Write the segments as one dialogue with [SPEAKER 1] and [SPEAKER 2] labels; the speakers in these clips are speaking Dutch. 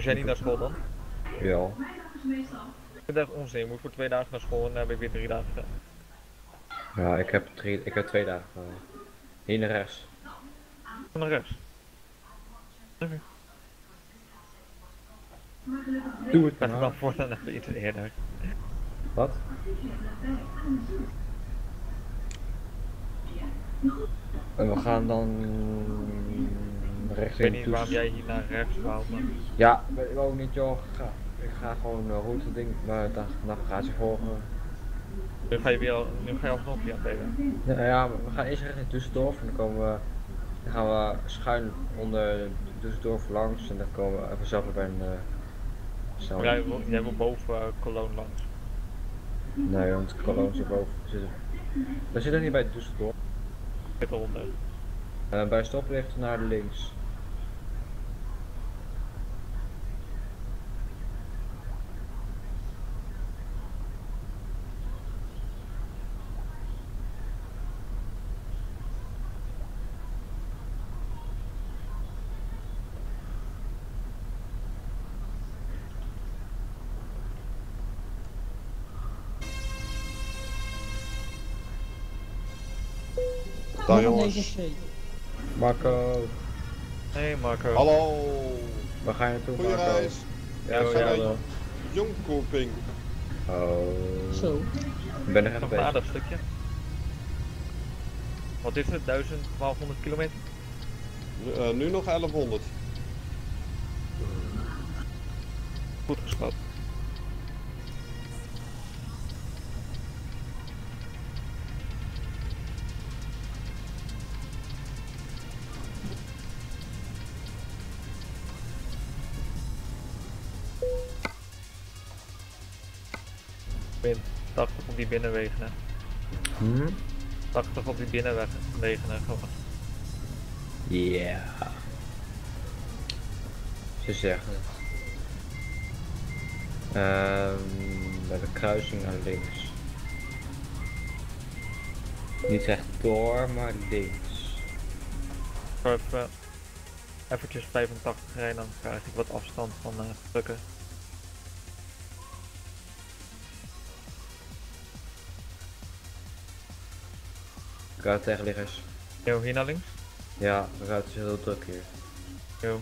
[SPEAKER 1] Was jij niet naar school dan?
[SPEAKER 2] Ja.
[SPEAKER 1] Ik vind het echt onzin. Je moet voor twee dagen naar school en dan heb ik weer drie dagen gedaan.
[SPEAKER 2] Ja, ik heb, drie, ik heb twee dagen. uh, hier naar rechts.
[SPEAKER 1] Naar rechts.
[SPEAKER 2] Doe het maar.
[SPEAKER 1] dan voor dan even iets eerder.
[SPEAKER 2] Wat? En we gaan dan
[SPEAKER 1] Ik weet niet waarom jij hier naar rechts maar...
[SPEAKER 2] Ja, weet ik ook niet joh. Ik ga, ik ga gewoon de route ding, maar de navigatie volgen.
[SPEAKER 1] Nu ga je weer al, nu ga je alsnog via Pelen.
[SPEAKER 2] Ja, ja, we gaan eerst richting Düsseldorf en dan komen we, dan gaan we schuin onder Düsseldorf langs en dan komen we even zelf weer bij een uh.
[SPEAKER 1] Jij, wil- jij wil boven uh, Cologne langs.
[SPEAKER 2] Nee, want Cologne zit boven. Zit, we zitten niet bij Düsseldorf.
[SPEAKER 1] Zit eronder.
[SPEAKER 2] Uh, bij stoplicht naar links.
[SPEAKER 3] Dag jongens.
[SPEAKER 2] Marco,
[SPEAKER 1] Hey Marco.
[SPEAKER 3] Hallo.
[SPEAKER 2] waar ga je naartoe
[SPEAKER 3] Goeie
[SPEAKER 2] Marco?
[SPEAKER 3] reis.
[SPEAKER 2] Ja, we gaan
[SPEAKER 3] ja.
[SPEAKER 2] wel.
[SPEAKER 3] Jongkoping.
[SPEAKER 2] Oh.
[SPEAKER 4] Zo.
[SPEAKER 2] Ik ben er echt
[SPEAKER 1] Nog een
[SPEAKER 2] bezig.
[SPEAKER 1] aardig stukje. Wat is het? 1000, 1200 kilometer?
[SPEAKER 3] Eh, nu nog 1100.
[SPEAKER 1] Goed geschoten. Die binnenwegen.
[SPEAKER 2] Hm?
[SPEAKER 1] 80 op die binnenwegen, gewoon.
[SPEAKER 2] Ja. Ze zeggen het. Ehm, bij de kruising naar links. Niet rechtdoor, maar links.
[SPEAKER 1] Ik even eventjes 85 rijden, dan krijg ik wat afstand van uh, drukken.
[SPEAKER 2] Ik ga tegenliggers.
[SPEAKER 1] Yo, hier naar links?
[SPEAKER 2] Ja, de ruiten is heel druk hier.
[SPEAKER 1] Yo.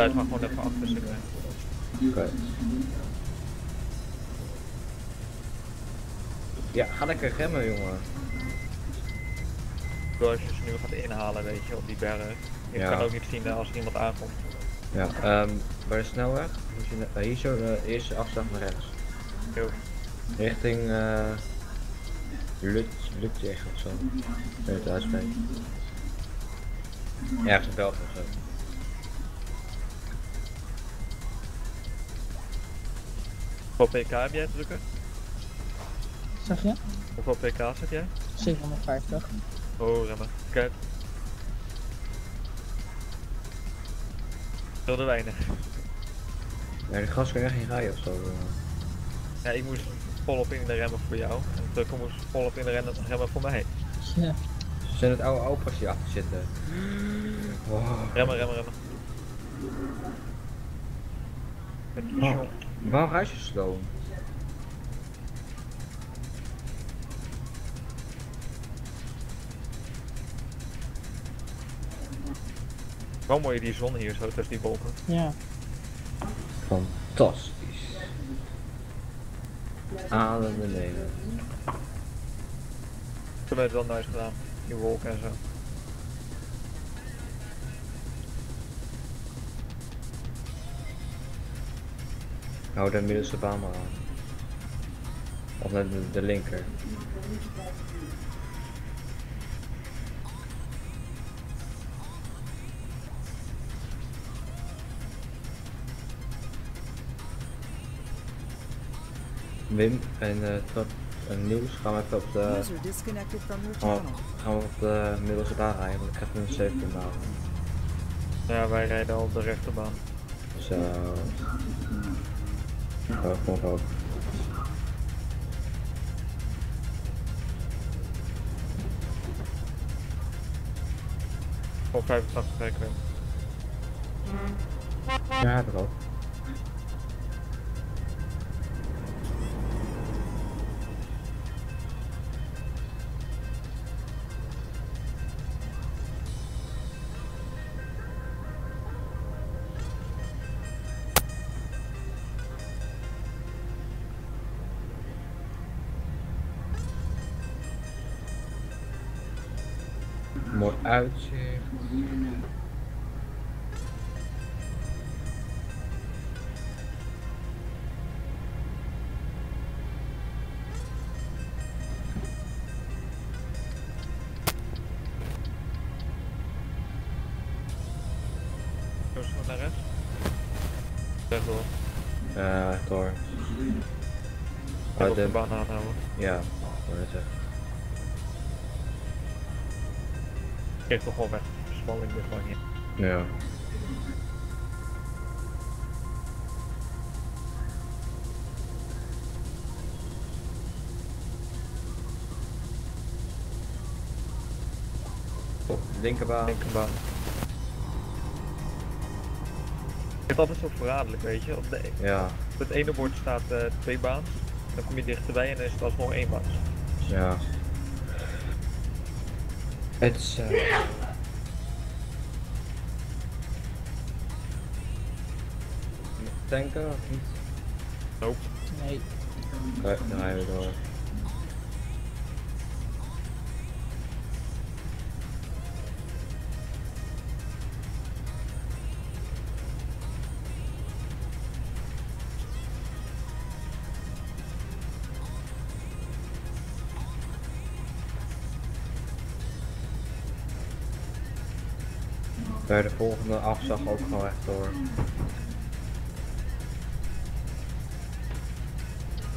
[SPEAKER 1] Blijf maar gewoon even achter zitten.
[SPEAKER 2] Oké. Ja, ga lekker remmen jongen.
[SPEAKER 1] Door als je ze nu gaat inhalen, weet je, op die bergen. Je
[SPEAKER 2] Ja.
[SPEAKER 1] kan ook niet zien eh, als er iemand aankomt.
[SPEAKER 2] Ja, ehm bij de snelweg, je eh, hier zo de eerste afslag naar rechts.
[SPEAKER 1] Yo.
[SPEAKER 2] Richting eh Lut, Lutjeg of zo. Ik weet het uitspreken. Ergens in België of zo.
[SPEAKER 1] Hoeveel pk heb jij drukken?
[SPEAKER 4] Zeg je?
[SPEAKER 1] Hoeveel pk zet jij?
[SPEAKER 4] 750.
[SPEAKER 1] Oh, remmen. Kijk. Veel te weinig.
[SPEAKER 2] Ja, die gas kan echt niet rijden of zo. eh.
[SPEAKER 1] Ja, ik moest volop in de remmen voor jou. En drukken moest volop in de remmen, remmen voor mij.
[SPEAKER 4] Ja.
[SPEAKER 2] Ze zijn het oude opa's die achter zitten. Wow.
[SPEAKER 1] Remmen, remmen, remmen. Met
[SPEAKER 2] Waarom reis je slow?
[SPEAKER 1] Wel mooi die zon hier zo tussen die wolken.
[SPEAKER 4] Ja.
[SPEAKER 2] Fantastisch. Ademen nemen.
[SPEAKER 1] Toen werd het wel nice gedaan. Die wolken en zo.
[SPEAKER 2] Hou de middelste baan maar aan. Of net de, de linker. Wim en eh Trap en Niels gaan we even op de, gaan we, gaan we op de middelste baan rijden, want ik heb een 17 baan.
[SPEAKER 1] Ja, wij rijden al op de rechterbaan.
[SPEAKER 2] Zo. Kom op. ook.
[SPEAKER 1] Op 85 rijden we.
[SPEAKER 2] Ja, heb uitzicht.
[SPEAKER 1] Naar rechts.
[SPEAKER 2] Ja, door.
[SPEAKER 1] En
[SPEAKER 2] Oh,
[SPEAKER 1] op de
[SPEAKER 2] de,
[SPEAKER 1] baan aanhouden.
[SPEAKER 2] ja, het?
[SPEAKER 1] Geef toch gewoon weg. Versmalling dit lang niet.
[SPEAKER 2] Ja. Op de linkerbaan.
[SPEAKER 1] Linkerbaan. Het is altijd zo verraderlijk, weet je. Op, de,
[SPEAKER 2] Ja,
[SPEAKER 1] op het ene bord staat eh, twee baans. Dan kom je dichterbij en dan is het alsnog één baan.
[SPEAKER 2] ja. Het is. eh, Tanken of niet?
[SPEAKER 1] Nope.
[SPEAKER 4] Nee.
[SPEAKER 2] Oké, dan rijden we door. Bij de volgende afslag ook gewoon echt door.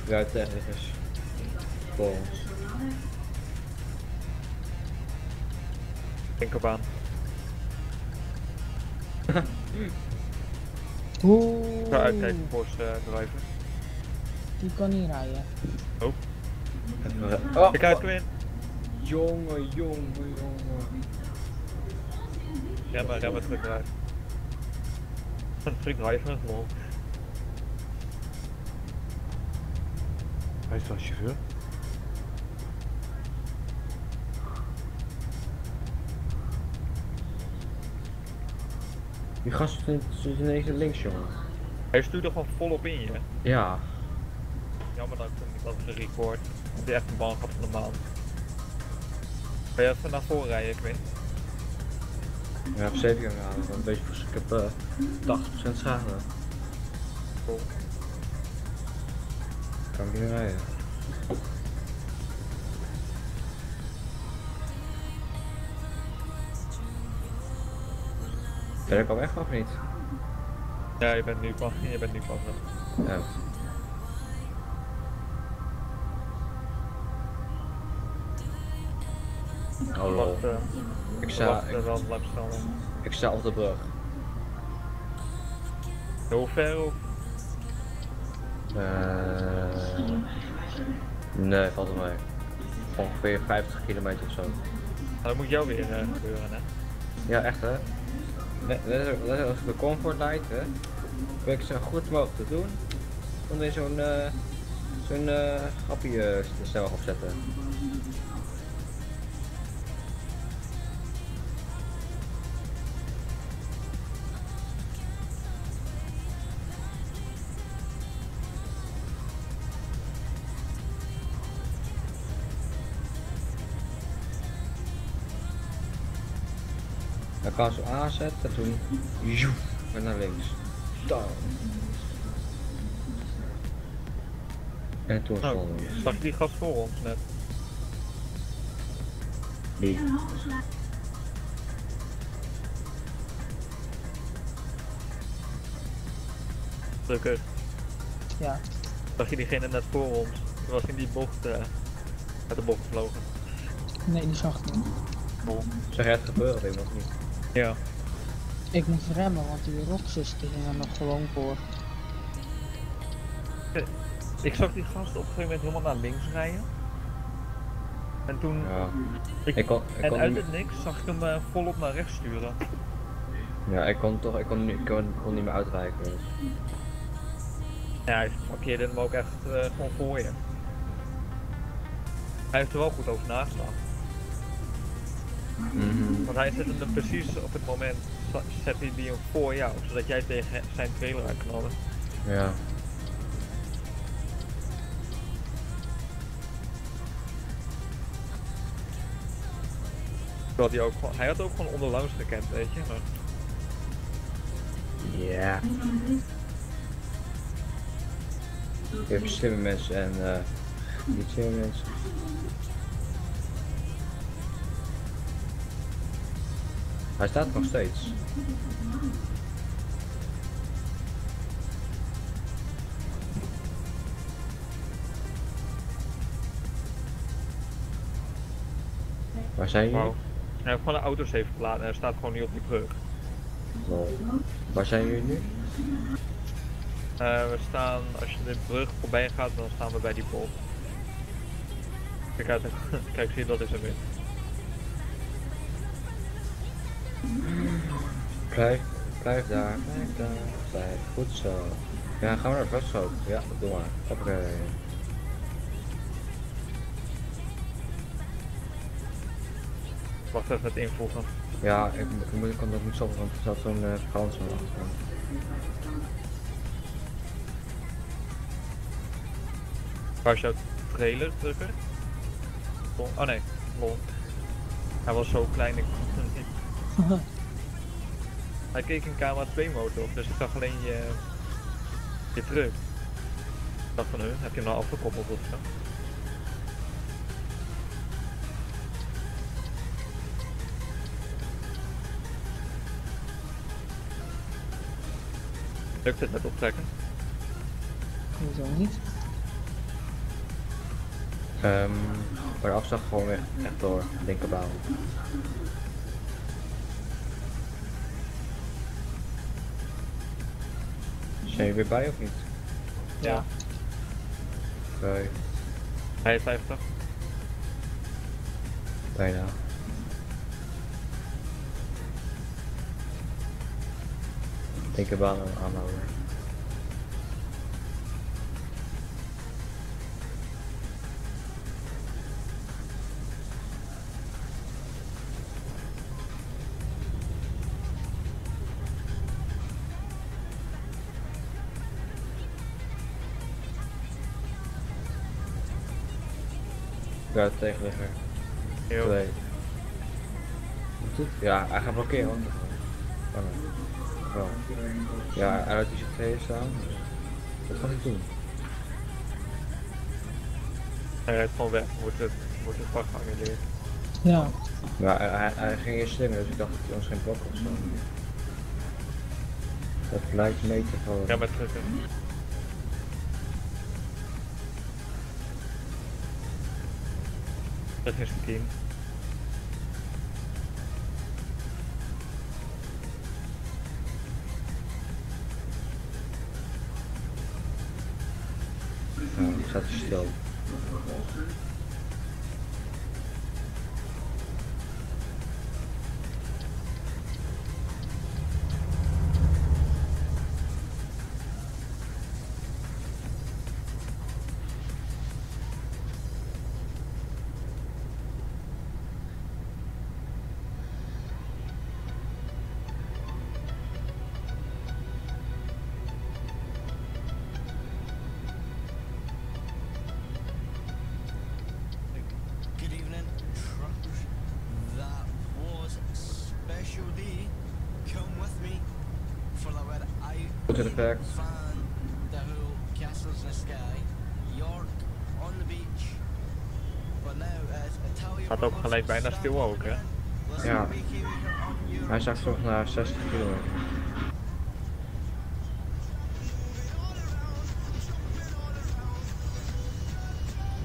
[SPEAKER 2] Ruittechnicus. Voor ons.
[SPEAKER 1] Linkerbaan.
[SPEAKER 4] Oeh.
[SPEAKER 1] Ik ga uitkijken voor zijn driver.
[SPEAKER 4] Die kan niet rijden.
[SPEAKER 2] Oh,
[SPEAKER 1] Ik uit Quinn.
[SPEAKER 2] jongen, jongen, jongen.
[SPEAKER 1] Remmen, remmen, terug eruit. Een free driver, lol.
[SPEAKER 5] Hij is wel chauffeur.
[SPEAKER 2] Die gast zit ineens links, jongen.
[SPEAKER 1] Hij stuurde gewoon volop in je.
[SPEAKER 2] Ja.
[SPEAKER 1] Jammer dat ik hem niet had gerecord. Want hij echt een bal gehad van de maand. Kan je even naar voren rijden, Quinn?
[SPEAKER 2] Ja, op 7 gaan halen, want een beetje voor ik heb eh 80% schade.
[SPEAKER 1] Cool.
[SPEAKER 2] Kan ik niet rijden. Ben ik al weg of niet?
[SPEAKER 1] Ja, je bent nu pas. Je bent nu pas.
[SPEAKER 2] Ja. Oh lol.
[SPEAKER 1] Eh,
[SPEAKER 2] Ik sta,
[SPEAKER 1] wachten
[SPEAKER 2] ik, ik sta op de brug.
[SPEAKER 1] Hoe ver ook?
[SPEAKER 2] Eh nee, valt er mee. Ongeveer 50 kilometer of zo.
[SPEAKER 1] Dat moet jou weer eh, gebeuren, hè?
[SPEAKER 2] Ja, echt hè. Net als- net als de comfort light hè. Probeer ik zo goed mogelijk te doen. Om weer zo'n eh zo'n eh grapje eh, te snel opzetten. Dan kan ze aanzetten en toen joef, weer naar links. Down. En toen
[SPEAKER 1] Nou,
[SPEAKER 2] stonden we.
[SPEAKER 1] zag je die gast voor ons net?
[SPEAKER 2] Die.
[SPEAKER 1] Drukker.
[SPEAKER 4] Ja.
[SPEAKER 1] Zag je diegene net voor ons? Die was in die bocht, eh, uit de bocht gevlogen.
[SPEAKER 4] Nee, die zag ik niet.
[SPEAKER 2] Zeg jij het gebeuren, ik nog niet.
[SPEAKER 1] Ja.
[SPEAKER 4] Ik moest remmen, want die die gingen nog gewoon voor.
[SPEAKER 1] Ik zag die gast op een gegeven moment helemaal naar links rijden. En toen,
[SPEAKER 2] Ja.
[SPEAKER 1] ik,
[SPEAKER 2] Ik kon, ik
[SPEAKER 1] en
[SPEAKER 2] kon
[SPEAKER 1] uit
[SPEAKER 2] niet,
[SPEAKER 1] het niks zag ik hem eh, volop naar rechts sturen.
[SPEAKER 2] ja, ik kon toch, ik kon, niet- ik kon, kon niet meer uitwijken. Dus.
[SPEAKER 1] Ja, hij markeerde hem ook echt eh, gewoon voor je. Hij heeft er wel goed over nagedacht.
[SPEAKER 2] Mhm.
[SPEAKER 1] Want hij zette hem precies op het moment, zette hij die hem voor jou, zodat jij tegen zijn trailer aan knallen.
[SPEAKER 2] Ja.
[SPEAKER 1] Hij ook hij had ook gewoon onderlangs gekend, weet je. Maar
[SPEAKER 2] Ja. Je hebt slimme mensen en eh niet slimme mensen. Hij staat nog steeds. Waar zijn jullie?
[SPEAKER 1] Hij heeft gewoon de auto's even verlaten en hij staat gewoon niet op die brug.
[SPEAKER 2] Waar zijn jullie nu?
[SPEAKER 1] Eh, we staan, als je de brug voorbij gaat, dan staan we bij die bocht. Kijk uit, kijk, zie je, dat is hem weer.
[SPEAKER 2] Blijf, blijf daar, blijf daar, blijf. Goed zo. Ja, gaan we naar Vasthoop. Ja, doe maar. Hoppakee.
[SPEAKER 1] Wacht even het invoegen.
[SPEAKER 2] Ja, ik, moet- ik, moet, ik kan dat niet stoppen, want er staat zo'n uh, Frans aan.
[SPEAKER 1] Waar is jouw trailer drukker? Oh nee, lol. Hij was zo klein, ik. Hij keek in camera 2 motor, dus ik zag alleen je, je truck. Ik dacht van, huh, heb je hem nou afgekoppeld of zo? Lukt het met optrekken?
[SPEAKER 4] Hoezo niet?
[SPEAKER 2] Ehm, maar de afslag gewoon echt, echt door, linkerbaan. Zijn jullie weer bij of niet?
[SPEAKER 1] Ja.
[SPEAKER 2] Oké,
[SPEAKER 1] Hij is 50.
[SPEAKER 2] bijna. Linkerbaan en aanhouden. Ja, tegenligger.
[SPEAKER 1] Heel.
[SPEAKER 2] Twee. Het? Ja, hij gaat blokkeren. hoor. Oh, nee. Wel. Ja, hij laat die z'n tweeën staan. Dat gaat hij doen.
[SPEAKER 1] Hij rijdt gewoon weg, wordt het, wordt het vak geannuleerd.
[SPEAKER 4] Ja.
[SPEAKER 2] Maar hij, ging eerst slimmer, dus ik dacht dat hij ons geen blok of zo. Dat lijkt mee te vallen.
[SPEAKER 1] Ja, met trucken. Dat is een
[SPEAKER 6] Now as Italian
[SPEAKER 1] Gaat ook gelijk bijna stil ook, hè?
[SPEAKER 2] Ja. Hij zag toch naar 60 kilometer.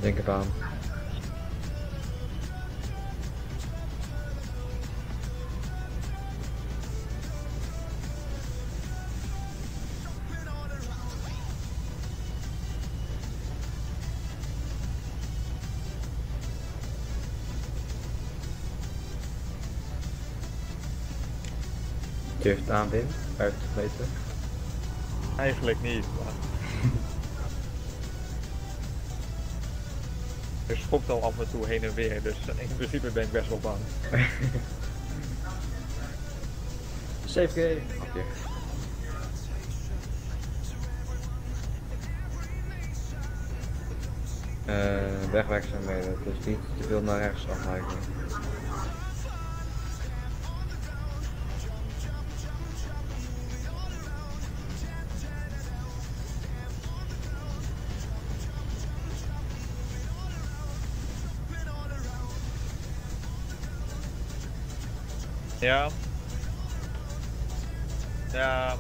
[SPEAKER 2] Linkerbaan. Durft aanwind, 50 meter.
[SPEAKER 1] Eigenlijk niet, maar... Er schopt al af en toe heen en weer, dus in principe ben ik best wel bang.
[SPEAKER 2] Safe game. Oké. Eh, wegwerkzaamheden, dus niet te veel naar rechts afwijken.
[SPEAKER 1] Ja. Ja.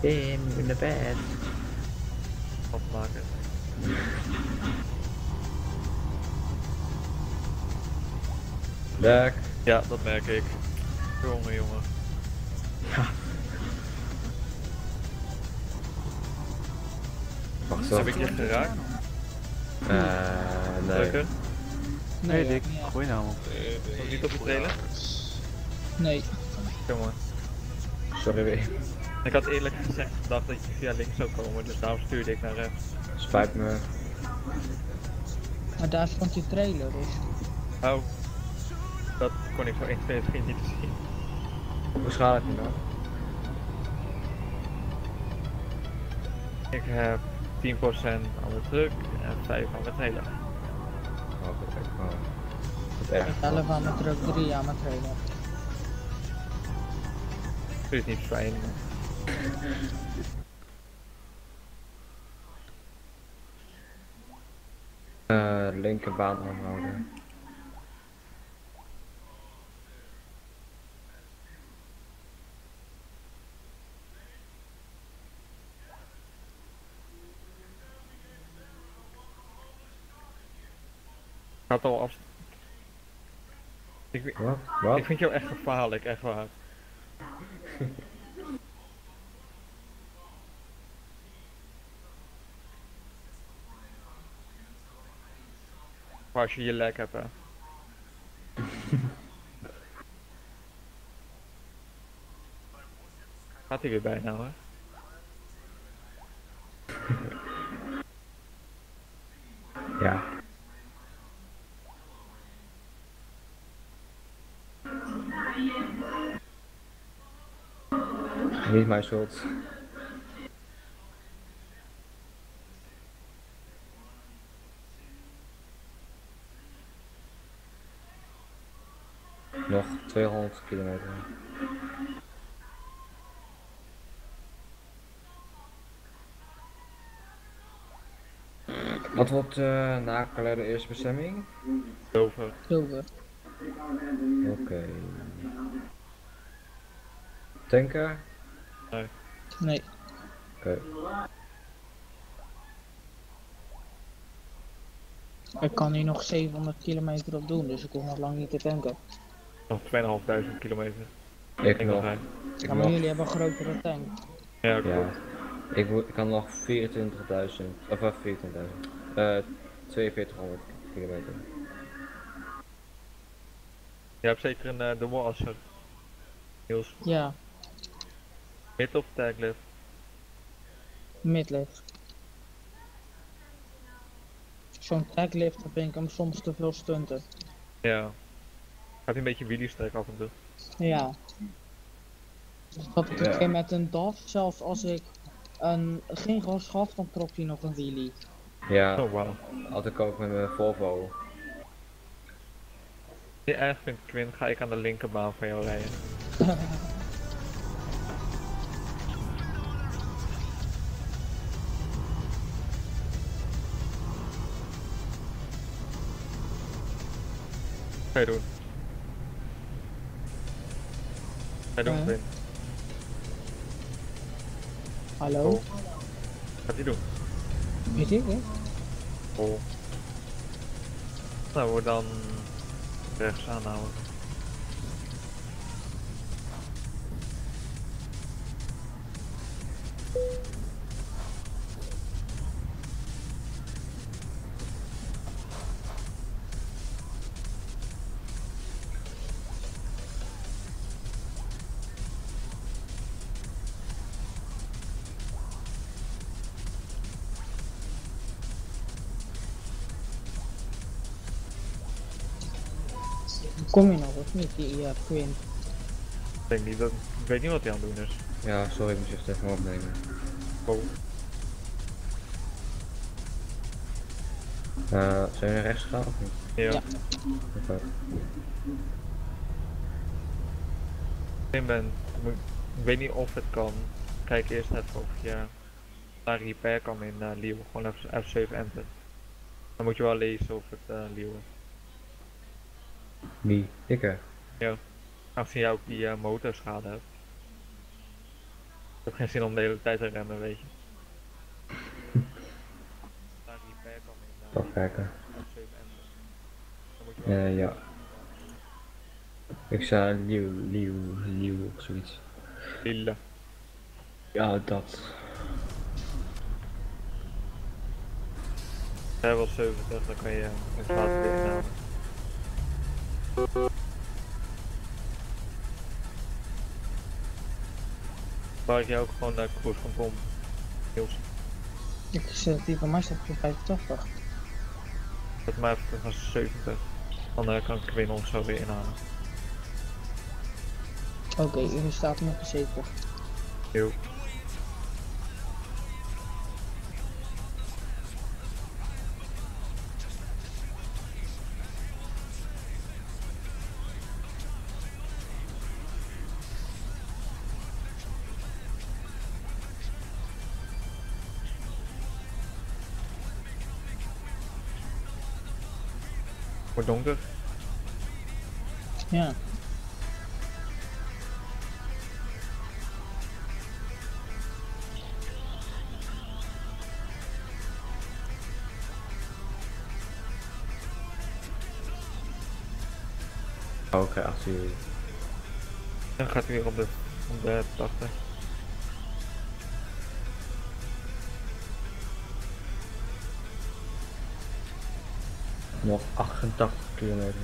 [SPEAKER 2] Tim, in de bed.
[SPEAKER 1] Afmaken.
[SPEAKER 2] Dek.
[SPEAKER 1] Ja, dat merk ik. Jongen, jongen.
[SPEAKER 2] Wacht
[SPEAKER 1] Dus
[SPEAKER 2] zo.
[SPEAKER 1] heb ik je geraakt?
[SPEAKER 2] Eh, nee.
[SPEAKER 1] Drukken?
[SPEAKER 5] Nee,
[SPEAKER 4] ja,
[SPEAKER 5] Dick,
[SPEAKER 4] ja.
[SPEAKER 5] gooi nou.
[SPEAKER 1] Nog niet op de trailer?
[SPEAKER 4] Nee.
[SPEAKER 1] Jongen.
[SPEAKER 2] Sorry weer.
[SPEAKER 1] Ik had eerlijk gezegd gedacht dat je via links zou komen, dus daarom stuurde ik naar rechts.
[SPEAKER 2] Spijt me.
[SPEAKER 4] Maar daar stond die trailer dus.
[SPEAKER 1] Oh. Dat kon ik zo 1, 2, 3 niet zien.
[SPEAKER 2] Hoe schade je nou?
[SPEAKER 1] Ik heb 10% aan de truck en 5 aan de trailer.
[SPEAKER 4] 11 aan mijn truck, 3 aan mijn trailer.
[SPEAKER 1] Dat is niet fijn.
[SPEAKER 2] Eh, linkerbaan aanhouden.
[SPEAKER 1] Gaat al af. Ik,
[SPEAKER 2] Wat? Wat?
[SPEAKER 1] ik vind jou echt gevaarlijk, echt waar. Als je je lek hebt, hè. Gaat hij weer bijna hoor.
[SPEAKER 2] Ja. Niet mijn schuld. Nog 200 kilometer. Wat wordt uh, na Calais de eerste bestemming?
[SPEAKER 1] Dover.
[SPEAKER 4] Zilver.
[SPEAKER 2] Oké. Tanken?
[SPEAKER 4] Nee.
[SPEAKER 2] Oké.
[SPEAKER 4] Ik kan hier nog 700 kilometer op doen, dus ik hoef nog lang niet te tanken.
[SPEAKER 1] Nog 2500 kilometer.
[SPEAKER 2] Ik
[SPEAKER 1] nog
[SPEAKER 4] Ja, maar
[SPEAKER 2] nog.
[SPEAKER 4] jullie hebben een grotere tank.
[SPEAKER 1] Ja,
[SPEAKER 2] Ja. Ik, kan nog 24.000, of uh, 24.000. Eh 4200 kilometer.
[SPEAKER 1] Je hebt zeker een uh, de. Niels,
[SPEAKER 4] Ja,
[SPEAKER 1] mid of taglift?
[SPEAKER 4] midlift. Zo'n taglift, dan vind ik hem soms te veel stunten.
[SPEAKER 1] Ja. Gaat hij een beetje wheelies trekken af en toe.
[SPEAKER 4] Ja. Dus dat ik
[SPEAKER 2] Ja.
[SPEAKER 4] een keer met een DAF, zelfs als ik een, geen gas gaf, dan trok hij nog een wheelie.
[SPEAKER 2] Ja,
[SPEAKER 1] Oh wauw.
[SPEAKER 2] had ik ook met mijn Volvo.
[SPEAKER 1] Erg vindt, Quinn, ga ik aan de linkerbaan van jou rijden. Ga je doen. Ga je doen.
[SPEAKER 4] Hallo?
[SPEAKER 1] Oh. Wat hij doen?
[SPEAKER 4] Weet ik, hè?
[SPEAKER 1] Oh. Nou, we dan rechts aanhouden.
[SPEAKER 4] Kom je nog of niet, die uh, Quinn?
[SPEAKER 1] Ik denk niet dat, ik weet niet wat hij aan het doen is.
[SPEAKER 2] Ja, sorry, ik moest echt even opnemen.
[SPEAKER 1] Oh.
[SPEAKER 2] Eh, zijn we naar rechts gegaan of niet?
[SPEAKER 1] Ja.
[SPEAKER 4] Ja.
[SPEAKER 2] Oké.
[SPEAKER 1] Ik ben, moet- ik weet niet of het kan. Kijk eerst even of je naar repair kan in uh, Leeuw. Gewoon even F7 enter. Dan moet je wel lezen of het uh, Leeuw is.
[SPEAKER 2] Wie? Ik hè?
[SPEAKER 1] Aangezien jij ook die uh, motorschade hebt. Ik heb geen zin om de hele tijd te remmen, weet je. Uh,
[SPEAKER 2] Even kijken.
[SPEAKER 1] F7 enter. Dan moet je wel
[SPEAKER 2] Eh, ja. Ik zei Liu, Liu, Liu of zoiets.
[SPEAKER 1] Lille.
[SPEAKER 2] Ja, dat.
[SPEAKER 1] Hij was 70, dan kan je in plaats weer ik jou ook gewoon naar cruise control. Niels,
[SPEAKER 4] Ik zet die van mij staat op 85.
[SPEAKER 1] zet maar even terug naar 70. Dan kan ik winnen of zo weer inhalen.
[SPEAKER 4] Oké, hier staat nog op 70.
[SPEAKER 1] Heel. Wordt donker.
[SPEAKER 4] Ja.
[SPEAKER 2] Oké, achter jullie.
[SPEAKER 1] Dan gaat hij weer op de, op de 80.
[SPEAKER 2] Nog 88 kilometer.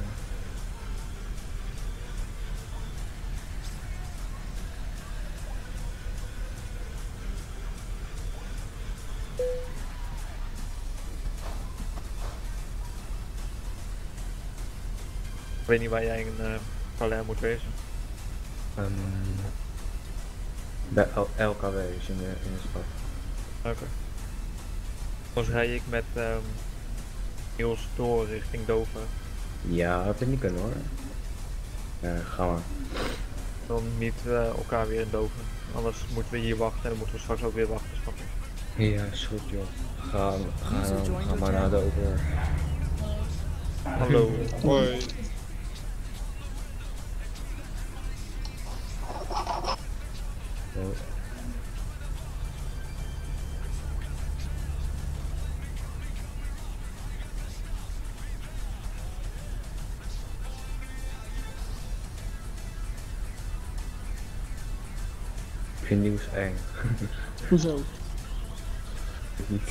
[SPEAKER 1] Ik weet niet waar jij in uh, Calais moet wezen.
[SPEAKER 2] Um, bij LKW is in de, in de stad.
[SPEAKER 1] Oké. Anders rij ik met ehm Niels door richting Dover.
[SPEAKER 2] Ja, dat had niet kunnen hoor. Ja, ga maar.
[SPEAKER 1] Dan niet eh, elkaar weer in Dover. Anders moeten we hier wachten en dan moeten we straks ook weer wachten, snap je?
[SPEAKER 2] Ja, is goed joh. Ga, ga, ga maar naar de over.
[SPEAKER 1] Hallo.
[SPEAKER 3] Hoi.
[SPEAKER 2] Oh. Vind nieuws eng.
[SPEAKER 4] Hoezo?
[SPEAKER 2] Niet.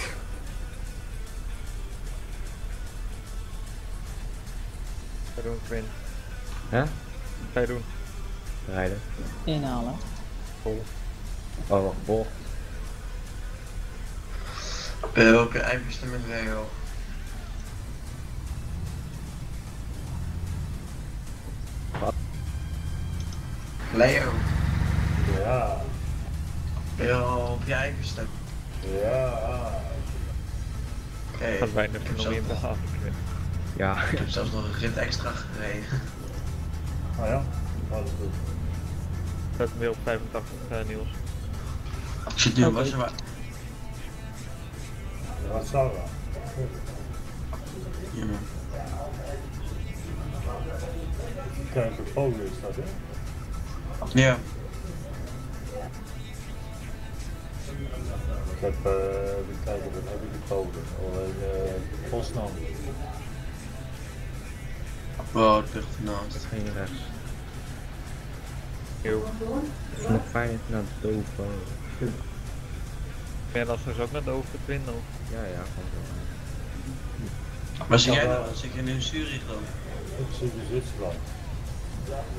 [SPEAKER 1] Ga doen, Quinn.
[SPEAKER 2] Hè?
[SPEAKER 1] Ga je doen.
[SPEAKER 2] Rijden.
[SPEAKER 4] Inhalen.
[SPEAKER 1] Oh.
[SPEAKER 2] Oh, wacht, bocht.
[SPEAKER 6] Welke eindbestemming regel? Leo, Oké,
[SPEAKER 1] Gaat bijna
[SPEAKER 6] ik, heb
[SPEAKER 1] nog haven, Quinn.
[SPEAKER 2] Ja,
[SPEAKER 6] ik heb zelfs nog een rit extra gereden.
[SPEAKER 5] Ah ja, dat is goed.
[SPEAKER 1] Zet hem weer op 85, eh, Niels.
[SPEAKER 6] Ik zit nu op
[SPEAKER 4] Oké.
[SPEAKER 6] Wassenaar.
[SPEAKER 5] Wat zou dat?
[SPEAKER 6] Ja, man.
[SPEAKER 5] Kijk, een is dat, hè?
[SPEAKER 6] Ja,
[SPEAKER 5] heb, eh even kijken, wat heb ik gekozen? Alleen eh Poznan.
[SPEAKER 7] Wow, het ligt ernaast.
[SPEAKER 2] Dat ging rechts. Het is nog fijn naar de doof.
[SPEAKER 1] Ben je dan straks ook naar de over Twindel?
[SPEAKER 2] Ja, ja, gewoon zo.
[SPEAKER 7] Waar zit jij dan? Zit je nu in Zurich dan?
[SPEAKER 5] Ik zit in Zwitserland.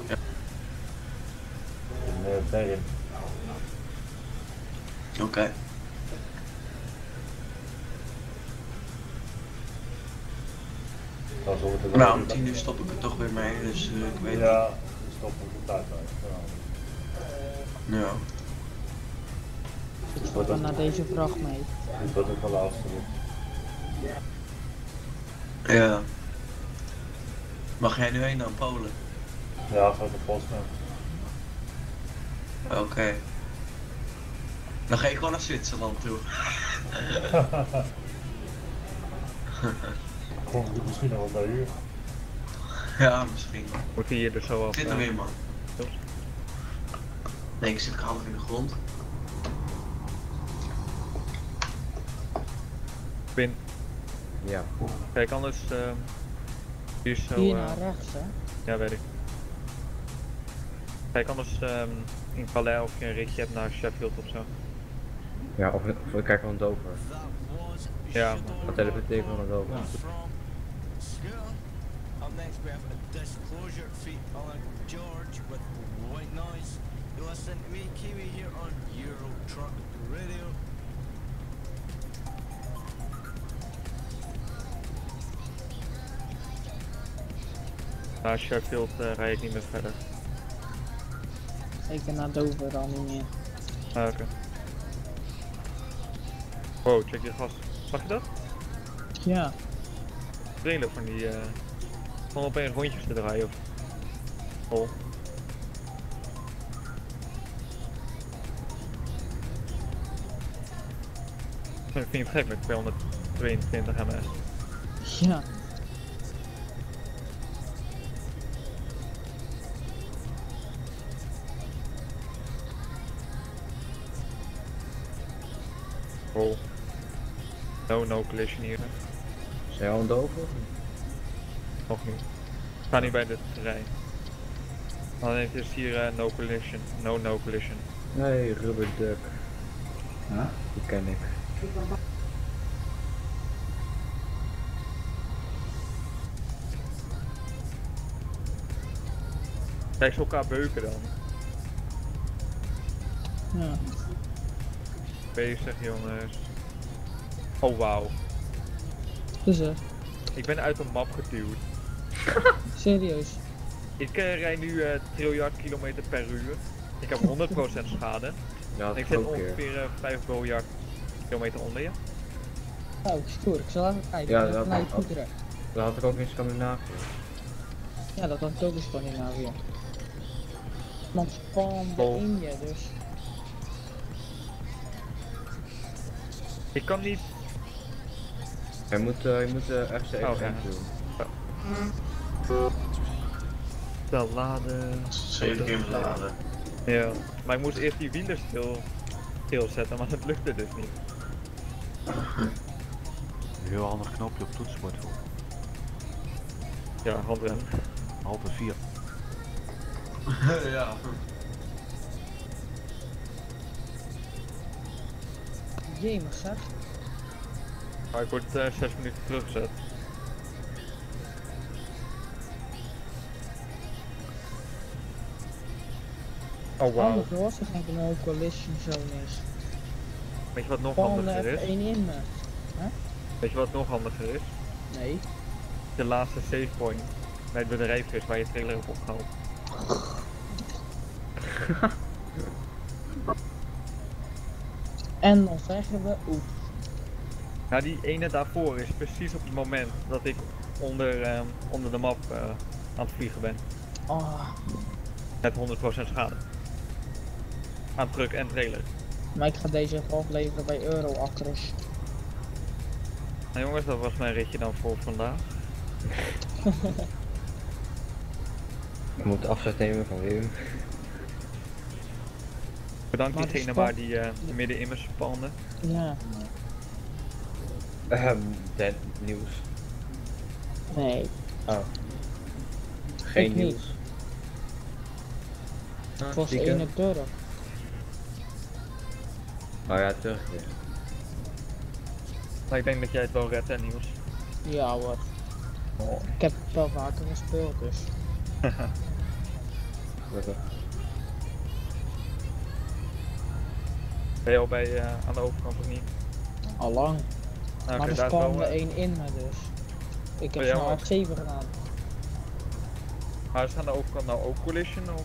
[SPEAKER 7] Ja.
[SPEAKER 5] In uh, Bern.
[SPEAKER 7] Oké.
[SPEAKER 5] Dan
[SPEAKER 7] Nou, om tien uur stop ik er toch weer mee, dus eh, ik weet
[SPEAKER 5] Ja, we stoppen op de tijd uit. Ja.
[SPEAKER 7] niet. Ja.
[SPEAKER 4] Ik stop er naar deze vracht mee.
[SPEAKER 5] Dit wordt ook wel laatste.
[SPEAKER 7] Ja. Mag jij nu heen naar Polen?
[SPEAKER 5] Ja, van de Poznan.
[SPEAKER 7] Oké. Dan ga je gewoon naar Zwitserland toe.
[SPEAKER 5] Het misschien nog wel bij u?
[SPEAKER 7] Ja, misschien.
[SPEAKER 1] Moet hij hier dus zo af?
[SPEAKER 7] Zit er
[SPEAKER 1] eh,
[SPEAKER 7] weer man. Nee, ik zit half in de grond.
[SPEAKER 1] Bin.
[SPEAKER 2] Ja.
[SPEAKER 1] Kijk, anders. ehm hier zo.
[SPEAKER 4] Hier
[SPEAKER 1] eh,
[SPEAKER 4] naar rechts, hè?
[SPEAKER 1] ja, weet ik. Kijk, anders ehm, in Calais of je een ritje hebt naar Sheffield of zo.
[SPEAKER 2] Ja, of, of we kijken van Dover.
[SPEAKER 1] Ja,
[SPEAKER 6] Shadowrun
[SPEAKER 2] Wat teleporteren we naar Dover?
[SPEAKER 6] Scooter. Up next we have a disclosure feat on George with white noise. You listen to me, Kiwi, here on Euro Truck Radio.
[SPEAKER 1] Naar Sheffield eh rijd ik niet meer verder.
[SPEAKER 4] Zeker naar Dover dan niet meer.
[SPEAKER 1] Ah, oké. Wow, check je gas. Zag je dat?
[SPEAKER 4] Ja,
[SPEAKER 1] Trailer van die. Eh van opeens rondjes te draaien of. Oh. Ik vind het gek met 222 ms.
[SPEAKER 4] ja.
[SPEAKER 1] Oh. No, no collision hier.
[SPEAKER 2] Zijn jij al in Dover?
[SPEAKER 1] Nog niet. Ik sta niet bij dit terrein. Dan heeft het hier eh, no collision. No, no collision.
[SPEAKER 2] Nee, Rubber Duck.
[SPEAKER 8] Ja?
[SPEAKER 2] Die ken ik.
[SPEAKER 1] Kijk ze elkaar beuken dan.
[SPEAKER 4] ja.
[SPEAKER 1] Bezig jongens. Oh wauw.
[SPEAKER 4] Dus er.
[SPEAKER 1] Ik ben uit de map geduwd.
[SPEAKER 4] Serieus.
[SPEAKER 1] Ik eh, rijd nu eh triljard kilometer per uur. Ik heb 100% schade.
[SPEAKER 2] Ja, dat
[SPEAKER 1] En ik zit ongeveer eh, 5 miljard kilometer onder je.
[SPEAKER 4] Oh, stoer. Ik zal even kijken.
[SPEAKER 2] Ja, dat-. Dat had ik ook in Scandinavië.
[SPEAKER 4] Ja, dat had ik ook in Scandinavië. Want
[SPEAKER 1] Oh.
[SPEAKER 4] in je, dus.
[SPEAKER 1] Ik kan niet.
[SPEAKER 2] Je moet, eh, je moet echt even
[SPEAKER 1] Oh, ja.
[SPEAKER 2] doen.
[SPEAKER 1] Wel laden.
[SPEAKER 7] Zeven keer laden.
[SPEAKER 1] Ja. Maar ik moest eerst die wielen stil, stilzetten, maar dat lukte dus niet.
[SPEAKER 9] Heel handig knopje op toetsenbord voor.
[SPEAKER 1] Ja, handrem.
[SPEAKER 9] Altijd 4.
[SPEAKER 7] ja.
[SPEAKER 4] Jemig zeg.
[SPEAKER 1] Maar ik word eh 6 minuten teruggezet. Oh wauw.
[SPEAKER 4] Anders was er geen no collision zone is.
[SPEAKER 1] Weet je wat nog
[SPEAKER 4] Gewoon
[SPEAKER 1] handiger
[SPEAKER 4] even
[SPEAKER 1] is?
[SPEAKER 4] in me.
[SPEAKER 1] Weet je wat nog handiger is?
[SPEAKER 4] Nee.
[SPEAKER 1] De laatste save point bij het bedrijf is waar je trailer hebt opgehaald.
[SPEAKER 4] En dan zeggen we oeh.
[SPEAKER 1] Nou, die ene daarvoor is precies op het moment dat ik onder, ehm, onder de map eh, aan het vliegen ben.
[SPEAKER 4] Ah,
[SPEAKER 1] Met 100% schade. Aan truck en trailer.
[SPEAKER 4] maar ik ga deze even afleveren bij Euro Actros.
[SPEAKER 1] Nou jongens, dat was mijn ritje dan voor vandaag.
[SPEAKER 2] Je moet afzet nemen van Wim.
[SPEAKER 1] Bedankt
[SPEAKER 4] Maar
[SPEAKER 1] diegene waar die eh, midden in me spande.
[SPEAKER 4] Ja,
[SPEAKER 2] Ehm, dat nieuws.
[SPEAKER 4] nee.
[SPEAKER 2] Oh. Geen
[SPEAKER 4] Ik niet.
[SPEAKER 2] nieuws. Ah,
[SPEAKER 4] Het was
[SPEAKER 2] stiekem.
[SPEAKER 4] ene Turk.
[SPEAKER 2] Oh ja, terug weer.
[SPEAKER 1] Maar ik denk dat jij het wel redt, hè, Niels.
[SPEAKER 4] Ja hoor. Ik heb het wel vaker gespeeld dus.
[SPEAKER 1] Ben je al bij, eh, aan de overkant of niet?
[SPEAKER 4] Allang.
[SPEAKER 1] Nou,
[SPEAKER 4] maar er kwam er
[SPEAKER 1] eh,
[SPEAKER 4] één in me dus. Ik heb snel
[SPEAKER 1] maar-
[SPEAKER 4] 7 gedaan.
[SPEAKER 1] Maar is aan de overkant nou ook collision of?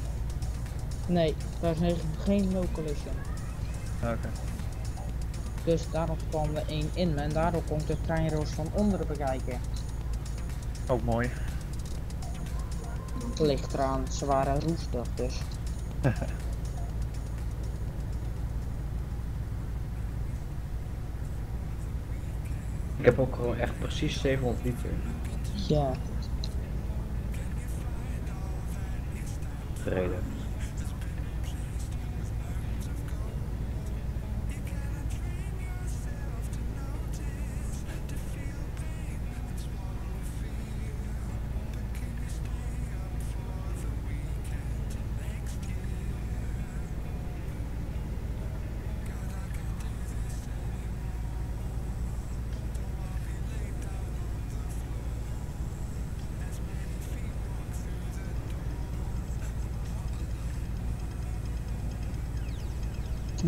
[SPEAKER 4] Nee, daar is geen no collision.
[SPEAKER 1] Oké.
[SPEAKER 4] Dus daarom kwam er één in en daardoor kon ik de treinroos van onderen bekijken.
[SPEAKER 1] Ook mooi.
[SPEAKER 4] Ligt eraan, ze waren roestig dus.
[SPEAKER 2] Ik heb ook gewoon echt precies 700 liter
[SPEAKER 4] Ja.
[SPEAKER 2] gereden.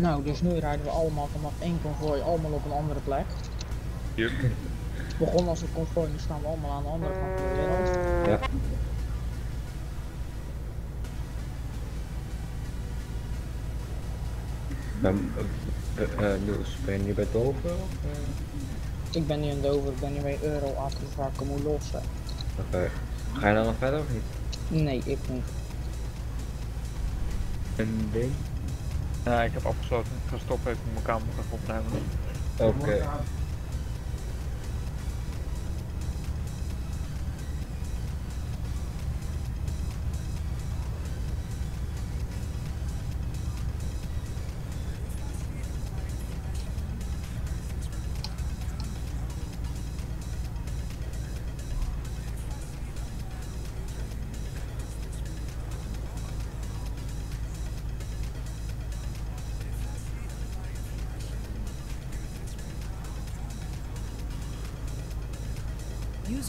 [SPEAKER 4] Nou, dus nu rijden we allemaal vanaf één konvooi allemaal op een andere plek. Het begon als een konvooi, nu staan we allemaal aan de andere kant van de wereld.
[SPEAKER 2] Ja. Ben, eh, eh, Niels, ben je nu bij Dover? Of, eh?
[SPEAKER 4] Ik ben nu in Dover, ik ben nu bij Euro ik hem moet lossen.
[SPEAKER 2] Oké. Ga je dan nog verder of niet?
[SPEAKER 4] Nee, ik niet.
[SPEAKER 2] Een ding?
[SPEAKER 1] Ja, ik heb afgesloten. Ik ga stoppen even mijn kamer even opruimen.
[SPEAKER 2] Oké.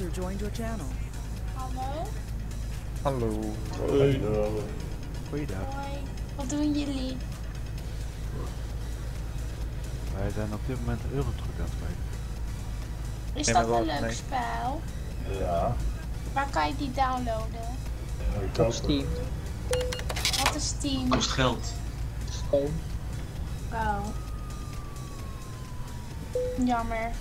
[SPEAKER 8] User joined your channel.
[SPEAKER 10] Hallo?
[SPEAKER 1] Hallo.
[SPEAKER 3] Hoi.
[SPEAKER 9] Goeiedag.
[SPEAKER 10] Hoi. Wat doen jullie?
[SPEAKER 9] Wij zijn op dit moment Eurotruck aan het spelen.
[SPEAKER 10] Is dat een leuk
[SPEAKER 1] nee.
[SPEAKER 10] spel?
[SPEAKER 5] Ja.
[SPEAKER 10] Waar kan je die downloaden?
[SPEAKER 5] Ik
[SPEAKER 4] Op
[SPEAKER 5] ook.
[SPEAKER 4] Steam.
[SPEAKER 10] Wat is Steam?
[SPEAKER 7] Kost geld.
[SPEAKER 4] Schoon.
[SPEAKER 10] Oh. Jammer.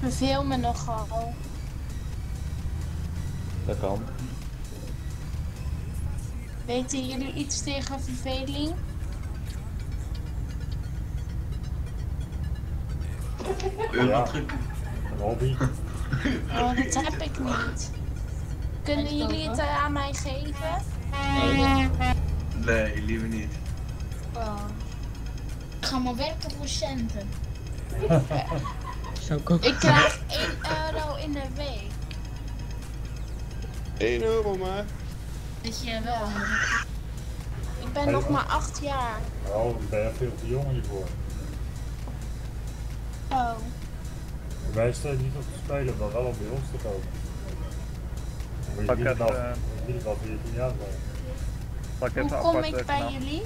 [SPEAKER 10] Verveel me nogal.
[SPEAKER 2] Dat kan.
[SPEAKER 10] Weten jullie iets tegen verveling?
[SPEAKER 5] Een hobby.
[SPEAKER 10] Oh, dat heb ik niet. Kunnen jullie het eh, aan mij geven?
[SPEAKER 7] Nee, liever niet.
[SPEAKER 10] Oh. Ik ga maar werken voor centen.
[SPEAKER 4] Zou ik ook.
[SPEAKER 10] Ik krijg 1 euro in de week.
[SPEAKER 3] 1 euro maar.
[SPEAKER 10] Dat je wel. Ik ben nog maar 8 jaar.
[SPEAKER 5] Oh, dan ben je veel te jong hiervoor.
[SPEAKER 10] Oh.
[SPEAKER 5] Wij staan niet op te spelen, maar wel om bij ons te komen. Moet je
[SPEAKER 1] Pak
[SPEAKER 5] niet
[SPEAKER 1] het,
[SPEAKER 5] wel,
[SPEAKER 1] eh,
[SPEAKER 5] niet wel 14 jaar zijn.
[SPEAKER 10] Hoe kom ik
[SPEAKER 1] eh,
[SPEAKER 10] bij jullie?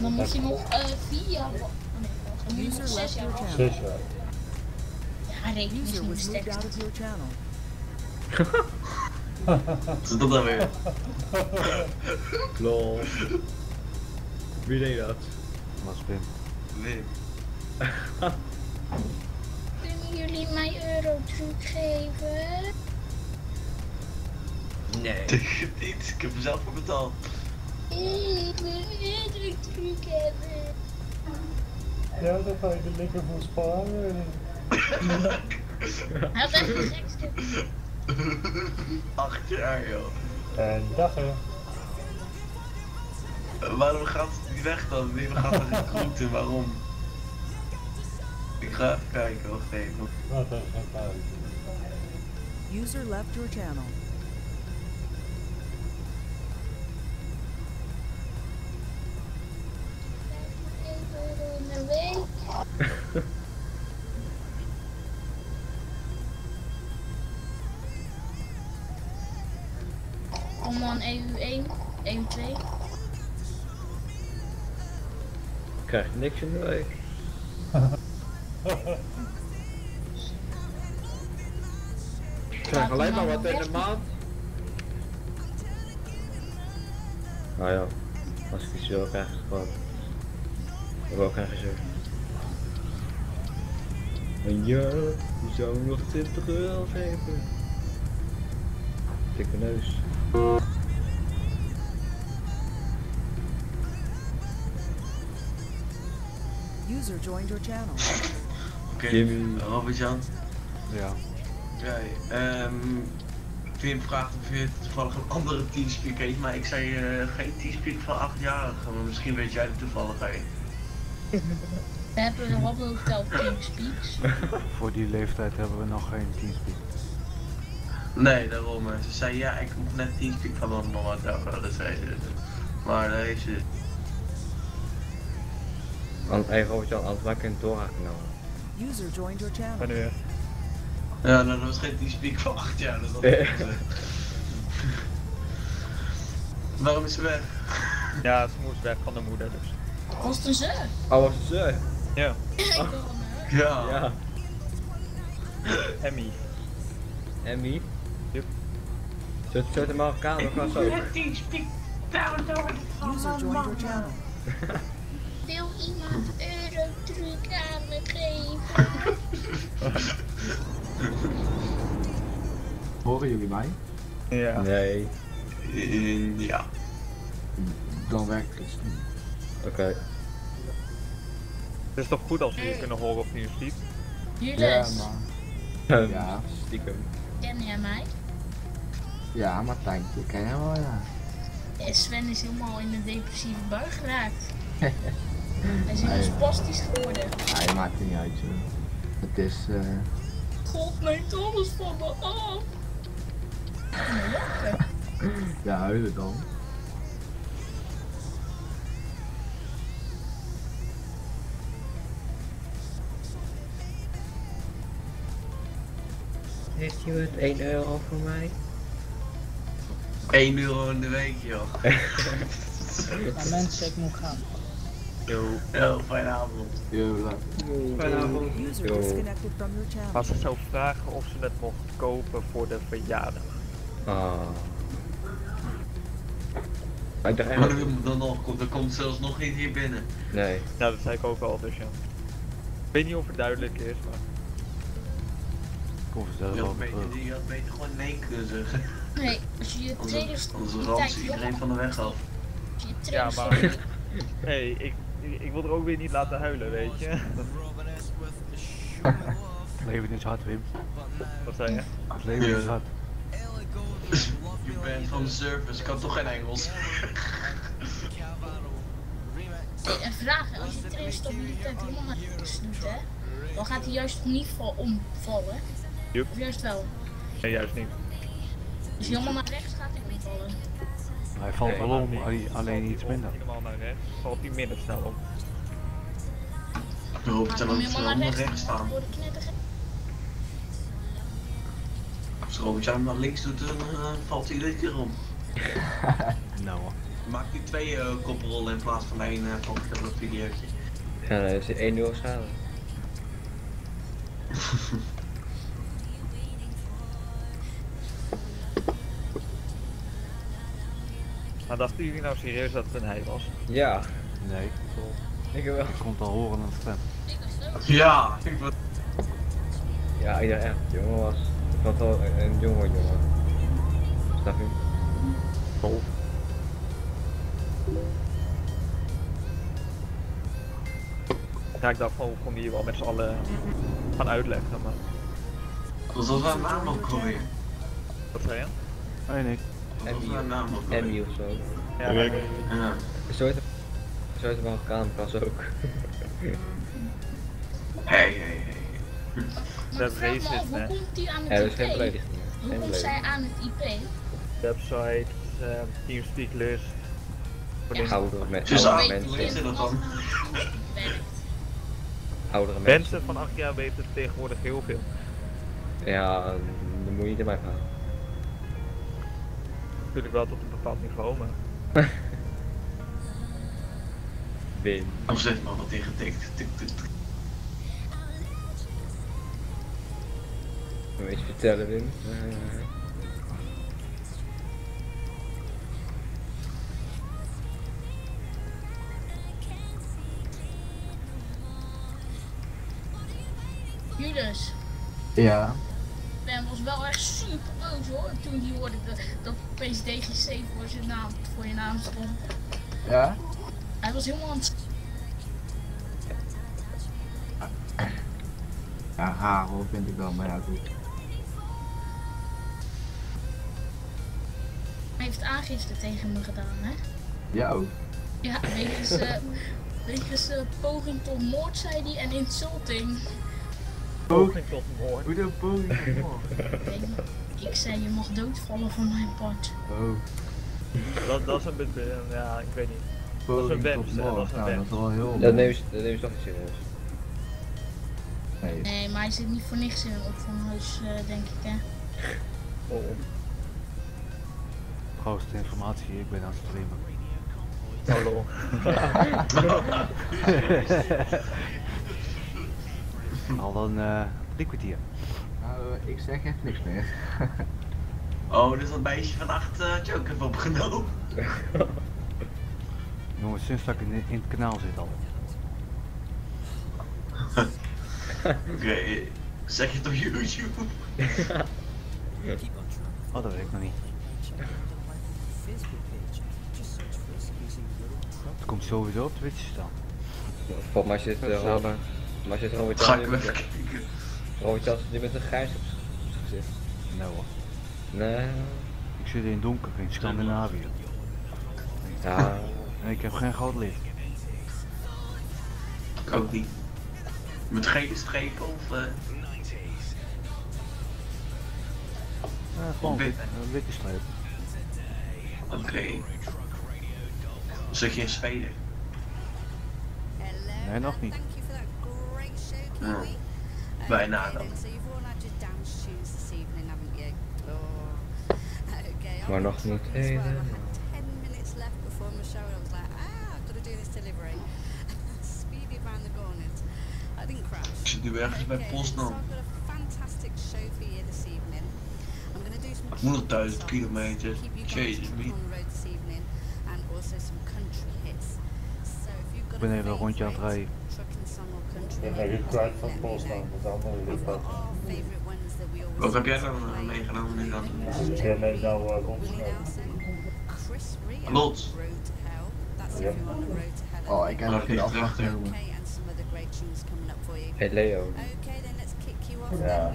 [SPEAKER 10] Dan moet je nog eh 4 jaar. wa- Nee, dan moet je
[SPEAKER 8] User
[SPEAKER 10] nog 6
[SPEAKER 8] left
[SPEAKER 10] jaar
[SPEAKER 8] your
[SPEAKER 10] wachten.
[SPEAKER 8] channel.
[SPEAKER 5] Zes jaar.
[SPEAKER 8] User
[SPEAKER 10] misschien
[SPEAKER 8] was
[SPEAKER 10] niet sterk.
[SPEAKER 7] Wat is dat dan weer?
[SPEAKER 2] Lol. Wie deed dat?
[SPEAKER 9] Was Wim.
[SPEAKER 7] Nee.
[SPEAKER 10] Kunnen jullie mij eurotruc geven?
[SPEAKER 2] Nee.
[SPEAKER 7] Niet, ik heb er zelf voor betaald.
[SPEAKER 10] Ik wil eurotruc hebben.
[SPEAKER 5] Ja, dan ga je er lekker voor sparen.
[SPEAKER 10] Dat is het gekste.
[SPEAKER 7] Acht jaar joh.
[SPEAKER 5] En dag hè.
[SPEAKER 7] Waarom gaat het niet weg dan? Nee, we gaan er recruiten, waarom? Ik ga even kijken, wacht even.
[SPEAKER 5] Wat een geluid.
[SPEAKER 8] User left your channel.
[SPEAKER 10] Een week. E EU1, EU2.
[SPEAKER 2] Ik krijg niks in de week. Ik krijg alleen maar wat in de maand. Nou ja, als ik iets wil krijg ik het gewoon. Ik heb ook geen gezeur. En ja, je zou nog 20 euro geven. Dikke neus.
[SPEAKER 8] User joined your channel.
[SPEAKER 7] Oké,
[SPEAKER 2] Jimmy.
[SPEAKER 7] Robert-Jan.
[SPEAKER 9] Ja.
[SPEAKER 7] Ja, ehm Wim vraagt of je toevallig een andere teamspeak heeft, maar ik zei eh, geen teamspeak van 8-jarigen, maar misschien weet jij het toevallig heen.
[SPEAKER 10] We hebben nog op hotel Teamspeaks.
[SPEAKER 9] Voor die leeftijd hebben we nog geen teamspeak.
[SPEAKER 7] Nee, daarom. eh, Ze zei ja, ik moet net teamspeak van mijn mama hebben, dat zei ze. Maar daar heeft ze.
[SPEAKER 2] Want even Robert Jan, anders maak ik een Dora genomen.
[SPEAKER 8] User joined your channel.
[SPEAKER 1] Wanneer?
[SPEAKER 7] Ja, nou, dat was geen teamspeak van 8 jaar, dat was Waarom is ze weg?
[SPEAKER 1] Ja, ze moest weg van de moeder dus.
[SPEAKER 10] Was het een ze?
[SPEAKER 2] Oh, was het zo?
[SPEAKER 1] Ja.
[SPEAKER 10] Hem.
[SPEAKER 7] Ja.
[SPEAKER 2] Ja.
[SPEAKER 1] Emmy.
[SPEAKER 2] Emmy?
[SPEAKER 1] Yep.
[SPEAKER 2] Zo, zo de Marokkaan ook wel zo.
[SPEAKER 7] teamspeak,
[SPEAKER 8] User joined your channel.
[SPEAKER 10] Wil iemand Eurotruc aan me geven?
[SPEAKER 11] Horen jullie mij?
[SPEAKER 1] Ja.
[SPEAKER 2] Nee.
[SPEAKER 7] Eh, ja.
[SPEAKER 11] Dan werkt het niet.
[SPEAKER 2] Oké.
[SPEAKER 1] Het is toch goed als we je kunnen horen op Newsfeed?
[SPEAKER 11] Ja,
[SPEAKER 10] Jules,
[SPEAKER 11] maar.
[SPEAKER 2] Ehm,
[SPEAKER 11] Ja.
[SPEAKER 2] Stiekem.
[SPEAKER 10] ken jij mij?
[SPEAKER 11] Ja, Martijntje, ken jij wel, ja.
[SPEAKER 10] Ja, Sven is helemaal in een depressieve bui geraakt. Hij is spastisch geworden.
[SPEAKER 11] Hij maakt het niet uit, joh. Het is, eh.
[SPEAKER 10] God neemt alles van me af.
[SPEAKER 11] Ja, huilen dan.
[SPEAKER 2] Heeft iemand 1 euro voor mij?
[SPEAKER 7] 1 euro in de week, joh.
[SPEAKER 4] Maar mensen, ik moet gaan.
[SPEAKER 1] Yo.
[SPEAKER 7] Yo, fijne avond.
[SPEAKER 11] Yo, laat.
[SPEAKER 8] User
[SPEAKER 2] Yo.
[SPEAKER 1] Maar ze zou vragen of ze het mocht kopen voor de verjaardag.
[SPEAKER 2] Ah. Maar ik dacht
[SPEAKER 7] Maar
[SPEAKER 2] eigenlijk...
[SPEAKER 7] dan, nog, er komt zelfs nog niet hier binnen.
[SPEAKER 2] Nee.
[SPEAKER 1] Nou, dat zei ik ook al, dus ja. Ik weet niet of het duidelijk is, maar...
[SPEAKER 9] Kom
[SPEAKER 7] beter,
[SPEAKER 9] terug.
[SPEAKER 7] je had beter gewoon nee kunnen zeggen.
[SPEAKER 10] Nee, als je je tweede
[SPEAKER 7] Anders, ramt iedereen van de weg af.
[SPEAKER 10] als je je
[SPEAKER 1] Ja, maar... hey, ik, ik, ik wil er ook weer niet laten huilen, weet je.
[SPEAKER 9] Het leven is hard, Wim.
[SPEAKER 1] Wat zei je?
[SPEAKER 9] Het leven is hard.
[SPEAKER 7] Je bent van de service, kan toch geen Engels?
[SPEAKER 10] Hey, een vraag, als je die tijd helemaal naar rechts doet, hè, dan gaat hij juist niet val omvallen.
[SPEAKER 1] Joep.
[SPEAKER 10] Of juist wel.
[SPEAKER 1] Nee, juist niet.
[SPEAKER 10] Als je helemaal naar rechts gaat, hij omvallen.
[SPEAKER 9] Hij valt
[SPEAKER 1] Nee,
[SPEAKER 9] wel om, alleen- alleen iets minder.
[SPEAKER 1] Helemaal naar rechts, valt hij minder snel om.
[SPEAKER 7] Ik hoop dat
[SPEAKER 10] hij
[SPEAKER 7] hij
[SPEAKER 10] helemaal rechts,
[SPEAKER 7] staan. Als Robert hem naar links doet, dan eh, valt hij iedere keer om.
[SPEAKER 9] Nou hoor.
[SPEAKER 7] Maakt hij twee eh koprollen in plaats van één, uh, op een videootje.
[SPEAKER 2] Ja, nee, is 1 euro schade.
[SPEAKER 1] Maar dachten jullie nou serieus dat het een hij was?
[SPEAKER 2] Ja,
[SPEAKER 9] Nee,
[SPEAKER 2] ik wel.
[SPEAKER 9] je komt al horen aan de stem.
[SPEAKER 10] Ik was.
[SPEAKER 7] Ja, ik was...
[SPEAKER 2] Ja, ik dacht echt dat het jongen was. Ik vond wel een, een jonge jongen. Snap je?
[SPEAKER 1] Vol. Ja, ik dacht van, we konden hier wel met z'n allen gaan uitleggen, maar...
[SPEAKER 7] Wat was haar naam ook alweer?
[SPEAKER 1] Wat zei je?
[SPEAKER 9] Nee, nee.
[SPEAKER 2] Emmy of zo.
[SPEAKER 1] Ja.
[SPEAKER 7] Ja.
[SPEAKER 2] Zo heet zo heet wel ook.
[SPEAKER 7] Hey, hey, hey.
[SPEAKER 1] Dat is,
[SPEAKER 10] hoe
[SPEAKER 1] hè.
[SPEAKER 10] komt die aan
[SPEAKER 2] Ja,
[SPEAKER 10] het
[SPEAKER 2] dat is geen
[SPEAKER 10] IP?
[SPEAKER 2] belediging. hè.
[SPEAKER 10] Hoe komt zij aan het IP?
[SPEAKER 1] Website, uh, Teamspeak list.
[SPEAKER 10] Ja.
[SPEAKER 1] de
[SPEAKER 2] Oudere,
[SPEAKER 7] Dus
[SPEAKER 2] mensen.
[SPEAKER 7] hoe is dat dan?
[SPEAKER 2] Oudere mensen.
[SPEAKER 1] mensen van 8 jaar weten tegenwoordig heel veel.
[SPEAKER 2] Ja, dan moet je niet in mij gaan.
[SPEAKER 1] Natuurlijk wel tot een bepaald niveau, maar
[SPEAKER 2] Win.
[SPEAKER 7] Of zet maar wat ingetikt. Tik, tik, tik.
[SPEAKER 2] Wil je iets vertellen, Wim? Eh,
[SPEAKER 10] Julius,
[SPEAKER 11] Ja.
[SPEAKER 10] Ben was wel echt super boos hoor, toen hij hoorde dat, dat PSDGC voor, zijn naam, voor je naam stond.
[SPEAKER 11] Ja?
[SPEAKER 10] Hij was helemaal aan het
[SPEAKER 11] Ja, vind ik wel, maar ja, goed.
[SPEAKER 10] Hij heeft aangifte tegen me gedaan, hè?
[SPEAKER 11] Ja ook.
[SPEAKER 10] Ja, wegens, eh wegens eh, poging tot moord, zei hij, en insulting.
[SPEAKER 1] Poging tot moord.
[SPEAKER 11] Hoe doe poging tot moord?
[SPEAKER 10] Ik zei, je mag doodvallen van mijn part.
[SPEAKER 11] Oh,
[SPEAKER 1] Dat, dat is een beetje, ja, ik weet niet. Dat is een
[SPEAKER 11] poging
[SPEAKER 1] webs, dat is een
[SPEAKER 11] Nou, dat
[SPEAKER 1] webs.
[SPEAKER 11] is wel heel...
[SPEAKER 2] Dat neem je, dat neem je toch niet serieus.
[SPEAKER 11] Nee.
[SPEAKER 10] Nee, maar hij zit niet voor niks in een opvanghuis, eh, denk ik, hè?
[SPEAKER 1] Oh,
[SPEAKER 9] Grootste informatie, ik ben aan het streamen.
[SPEAKER 1] Hallo.
[SPEAKER 9] Al dan eh drie kwartier.
[SPEAKER 11] Nou, eh, ik zeg echt niks meer.
[SPEAKER 7] Oh, dus dat meisje van acht uh, Joke heeft opgenomen.
[SPEAKER 9] Jongens, sinds dat ik in, in het kanaal zit al.
[SPEAKER 7] Oké, eh, zeg je het op YouTube?
[SPEAKER 9] Oh, dat weet ik nog niet. Het komt sowieso op Twitch staan.
[SPEAKER 2] Volgens mij zit uh. Maar zit Robert
[SPEAKER 7] Ga
[SPEAKER 2] Jan
[SPEAKER 7] ik even
[SPEAKER 2] met-
[SPEAKER 7] kijken.
[SPEAKER 2] Robert Jan zit met een grijs op zijn gezicht.
[SPEAKER 9] Nou hoor.
[SPEAKER 2] Nee.
[SPEAKER 9] Ik zit in donker in Scandinavië.
[SPEAKER 2] Ja.
[SPEAKER 9] En ik heb geen groot licht.
[SPEAKER 7] Ik ook niet. Met gele strepen of... eh
[SPEAKER 9] Ja, gewoon
[SPEAKER 7] Wit.
[SPEAKER 9] wit, een witte streep.
[SPEAKER 7] Oké. Zit je in Zweden?
[SPEAKER 9] Nee, nog niet.
[SPEAKER 7] Ja. Bijna dan.
[SPEAKER 2] Maar nog niet helemaal.
[SPEAKER 7] Ik zit nu ergens bij Poznan. 100.000 kilometer. Jezus, wie?
[SPEAKER 9] Ik ben even een rondje aan het rijden.
[SPEAKER 5] Ik ben even kwijt van Polestar, dat is allemaal weer wat.
[SPEAKER 7] Wat heb jij dan eh, meegenomen nu dan?
[SPEAKER 5] Ik ben mee nou uh, rondgegaan.
[SPEAKER 7] Lot.
[SPEAKER 5] Ja.
[SPEAKER 11] Oh, ik heb nog geen
[SPEAKER 7] ligt
[SPEAKER 11] afslag
[SPEAKER 7] achter.
[SPEAKER 11] genomen.
[SPEAKER 2] Hey Leo.
[SPEAKER 5] Ja.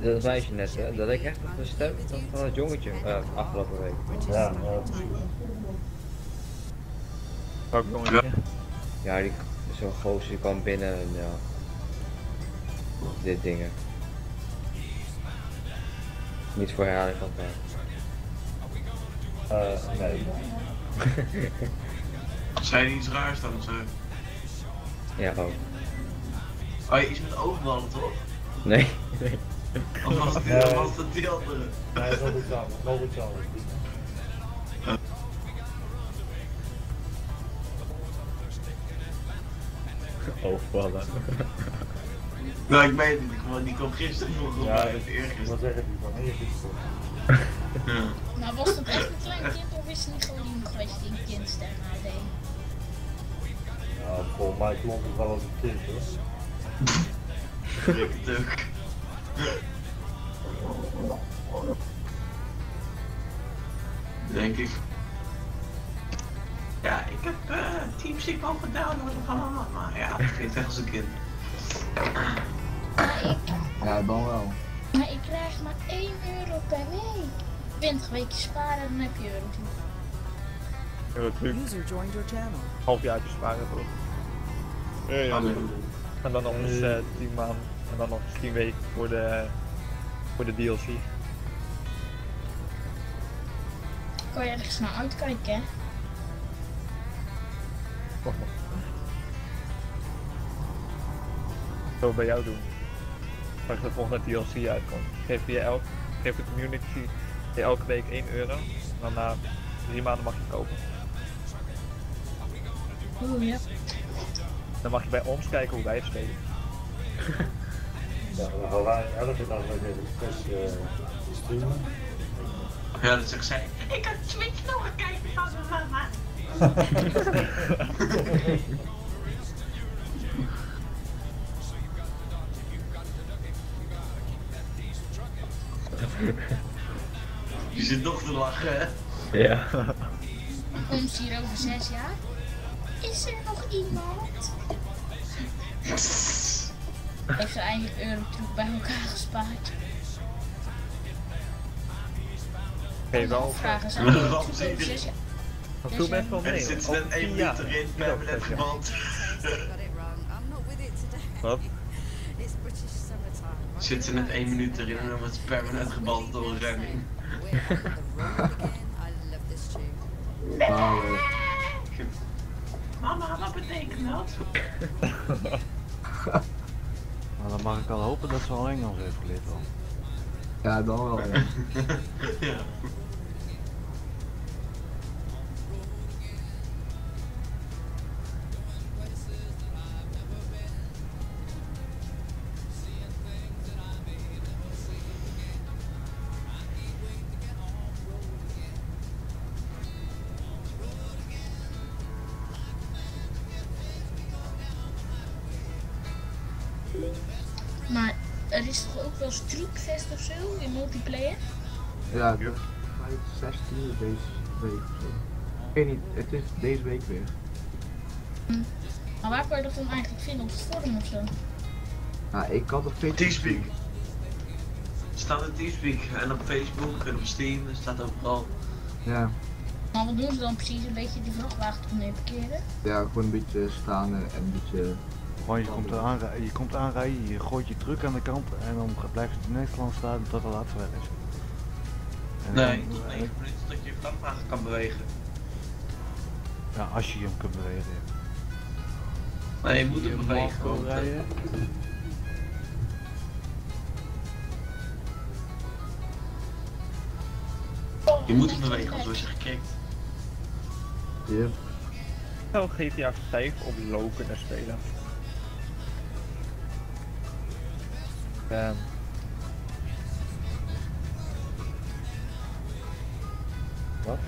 [SPEAKER 2] Dat meisje net, hè? Dat ik echt op de stem van- het jongetje uh, afgelopen week.
[SPEAKER 5] Ja, maar
[SPEAKER 1] Welk jongetje?
[SPEAKER 2] Ja, die zo'n gozer die kwam binnen en ja. Dit dingen. Niet voor herhaling van het
[SPEAKER 5] eh, nee.
[SPEAKER 7] Zei je iets raars dan? Zo?
[SPEAKER 2] Ja, ook.
[SPEAKER 7] Oh, je iets met overballen toch?
[SPEAKER 2] Nee. nee.
[SPEAKER 7] Of was het,
[SPEAKER 5] Nee.
[SPEAKER 7] of was het die andere?
[SPEAKER 5] Nee, dat is
[SPEAKER 2] Overvallen.
[SPEAKER 7] Nou, ik weet het niet. Die kwam- Die kwam gisteren volgens
[SPEAKER 5] Ja,
[SPEAKER 7] of
[SPEAKER 5] wil
[SPEAKER 7] eergisteren.
[SPEAKER 5] zeggen, die van hier is goed.
[SPEAKER 7] Ja.
[SPEAKER 10] Maar was dat echt een klein kind of is het niet gewoon iemand geweest die een kindstem deed?
[SPEAKER 5] Nou, volgens mij klonk het wel als een kind hoor.
[SPEAKER 7] Ik het ook. Denk ik. Ja, ik heb uh, Teamspeak al gedaan, maar maar ja, het klinkt echt als een kind.
[SPEAKER 11] Ja, dan wel.
[SPEAKER 10] Maar ik krijg maar 1 euro per week. 20 weken sparen, dan heb je euro.
[SPEAKER 1] Eurotruc,
[SPEAKER 8] User joined your channel.
[SPEAKER 1] half jaar te sparen toch?
[SPEAKER 3] Ja, ja, nee.
[SPEAKER 1] En dan nog eens eh 10 maanden en dan nog eens 10 weken voor de, voor de DLC.
[SPEAKER 10] Kan je ergens naar uitkijken, hè?
[SPEAKER 1] Zo bij jou doen. Als de volgende DLC uitkomt. Geef je elk, geef de community je elke week 1 euro. En dan na drie maanden mag je kopen.
[SPEAKER 10] Oeh, ja.
[SPEAKER 1] Dan mag je bij ons kijken hoe wij het spelen.
[SPEAKER 5] Ja, we gaan elke dag deze test eh, streamen.
[SPEAKER 7] Ja, dat ik zei. Ik had Twitch nog gekeken van mijn mama. Je zit nog te lachen, hè?
[SPEAKER 2] Ja.
[SPEAKER 10] Komt hier over zes jaar? Is er nog iemand? Heeft ze eindelijk Eurotroep bij elkaar gespaard?
[SPEAKER 1] Geef wel.
[SPEAKER 10] Vragen ze
[SPEAKER 1] Dat viel best wel mee.
[SPEAKER 7] er zit net één we hebben net geband.
[SPEAKER 1] Wat?
[SPEAKER 7] Zit ze net één minuut erin en dan wordt ze permanent gebald door een remming.
[SPEAKER 11] Maar,
[SPEAKER 7] Mama, wat betekent dat?
[SPEAKER 9] Nou, dan mag ik al hopen dat ze al Engels heeft geleerd al.
[SPEAKER 11] ja, dan wel, ja.
[SPEAKER 7] Ja,
[SPEAKER 11] dat is gelijk 16 deze week of zo. Ik weet niet, het is deze week weer.
[SPEAKER 10] Maar waar kan je dat dan eigenlijk vinden? Op het forum of zo?
[SPEAKER 11] Nou, ik had op Facebook.
[SPEAKER 7] Teamspeak. Het staat op Teamspeak en op Facebook en op Steam, het staat overal.
[SPEAKER 11] Ja,
[SPEAKER 10] Maar wat doen ze dan precies? Een beetje die vrachtwagen op neer parkeren?
[SPEAKER 11] ja, gewoon een beetje staan en een beetje.
[SPEAKER 9] Gewoon, je komt, aanrijden, je komt aanrijden, je gooit je truck aan de kant en dan blijft het in Nederland staan tot de laatste weg is.
[SPEAKER 7] Nee, tot 9 minuten dat je kan bewegen.
[SPEAKER 9] Ja, als je hem kunt bewegen. ja.
[SPEAKER 7] Nee, je moet hem
[SPEAKER 9] hem
[SPEAKER 7] bewegen. want,
[SPEAKER 9] rijden.
[SPEAKER 7] Je moet hem bewegen, anders word je gekikt.
[SPEAKER 11] Ja.
[SPEAKER 1] zou GTA 5 op low kunnen spelen. Ehm. Wat?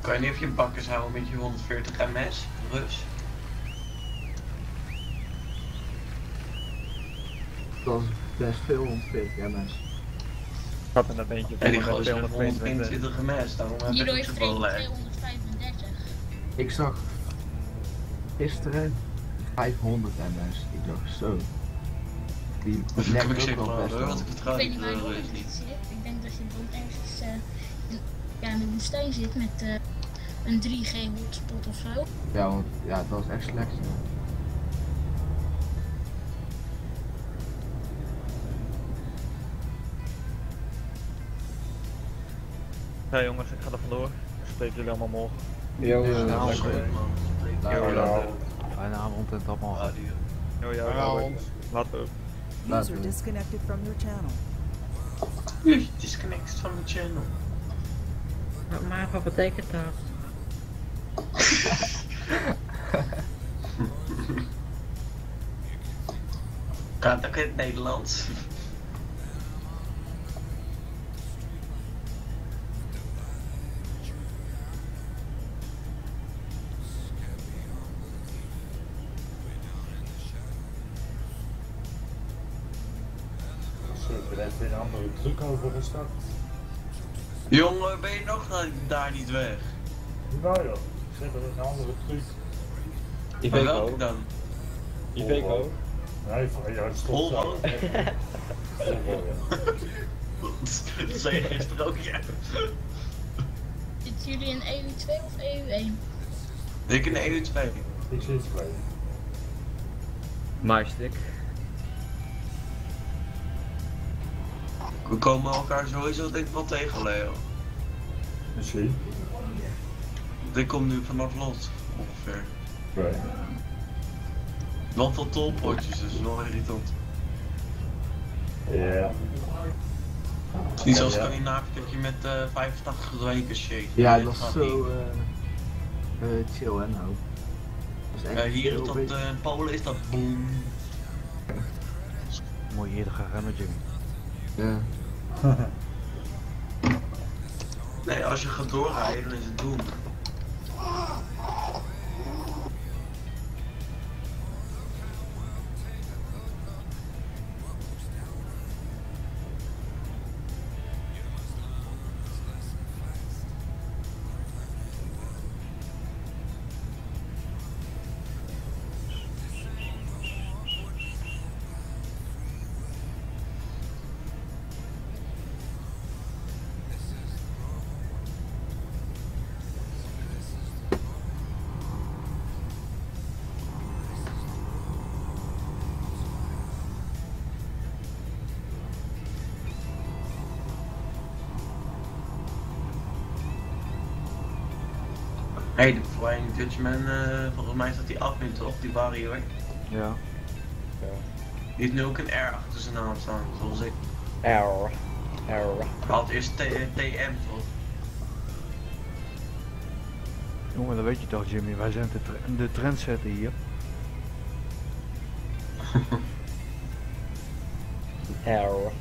[SPEAKER 7] Kan je niet even je bakkers houden met je 140 ms? Rus.
[SPEAKER 11] Dat is best veel 140 ms.
[SPEAKER 1] Ik had er net eentje
[SPEAKER 7] En die
[SPEAKER 1] met
[SPEAKER 7] gozer heeft
[SPEAKER 1] 222.
[SPEAKER 7] 121 ms, daarom heb
[SPEAKER 10] Hierdoor
[SPEAKER 7] ik het zo
[SPEAKER 10] Freek
[SPEAKER 7] lijp.
[SPEAKER 10] 235.
[SPEAKER 11] Ik zag gisteren 500 ms. Ik dacht zo. Die
[SPEAKER 7] zeker
[SPEAKER 11] ook wel best
[SPEAKER 7] hoor,
[SPEAKER 11] wel.
[SPEAKER 7] want ik vertrouw
[SPEAKER 10] weet
[SPEAKER 7] niet
[SPEAKER 10] niet. Ik denk dat je dan ergens eh, in, ja, in de woestijn zit met eh, een 3G hotspot of zo.
[SPEAKER 11] Ja, want ja, dat is echt slecht.
[SPEAKER 1] Ja jongens, ik ga er vandoor. Ik spreek jullie allemaal morgen.
[SPEAKER 2] Yo,
[SPEAKER 11] Ja,
[SPEAKER 2] ja,
[SPEAKER 11] is
[SPEAKER 2] goed.
[SPEAKER 1] Yo,
[SPEAKER 11] Ja,
[SPEAKER 1] later.
[SPEAKER 9] Fijne avond en tot morgen.
[SPEAKER 1] Yo, yo,
[SPEAKER 3] Vanavond.
[SPEAKER 1] Later.
[SPEAKER 8] User disconnected from your channel.
[SPEAKER 7] Je disconnected van de channel.
[SPEAKER 2] Maar wat betekent dat?
[SPEAKER 7] Gaat ook in het Nederlands.
[SPEAKER 5] Een overgestapt.
[SPEAKER 7] Jongen, ben je nog daar niet weg?
[SPEAKER 5] Nou joh, zit er een andere.
[SPEAKER 7] Maar welke dan?
[SPEAKER 5] Iveco? Nee, van jou stond zo.
[SPEAKER 7] Dat zei je gisteren ook, ja.
[SPEAKER 10] Zitten jullie in EU2 of E EU1?
[SPEAKER 7] Ik in de 1 2.
[SPEAKER 5] Ik zit twee.
[SPEAKER 2] Maarstik.
[SPEAKER 7] We komen elkaar sowieso denk ik wel tegen, Leo.
[SPEAKER 5] Misschien.
[SPEAKER 7] Dit komt nu vanaf lot, ongeveer. Wel tot tolpotjes, dus wel irritant.
[SPEAKER 5] Ja.
[SPEAKER 7] Is niet zoals
[SPEAKER 5] Ja.
[SPEAKER 7] Scandinavië dat je met eh 85 weken shake.
[SPEAKER 11] Ja, dat is
[SPEAKER 7] gaat
[SPEAKER 11] zo eh eh, chill hè nou. Dat is echt
[SPEAKER 7] hier is dat, in Polen is dat boom.
[SPEAKER 9] Moet je eerder gaan Jimmy.
[SPEAKER 11] Ja.
[SPEAKER 7] Nee, als je gaat doorrijden is het doen. Dutchman, eh, volgens mij staat die admin toch, die Barry hoor.
[SPEAKER 9] Ja.
[SPEAKER 7] Die heeft nu ook een R achter zijn naam staan, zoals ik.
[SPEAKER 2] Error. Error.
[SPEAKER 7] Hij had eerst T- TM toch?
[SPEAKER 9] Jongen, dat weet je toch, Jimmy. Wij zijn de, tre- de trendsetter hier.
[SPEAKER 2] Error.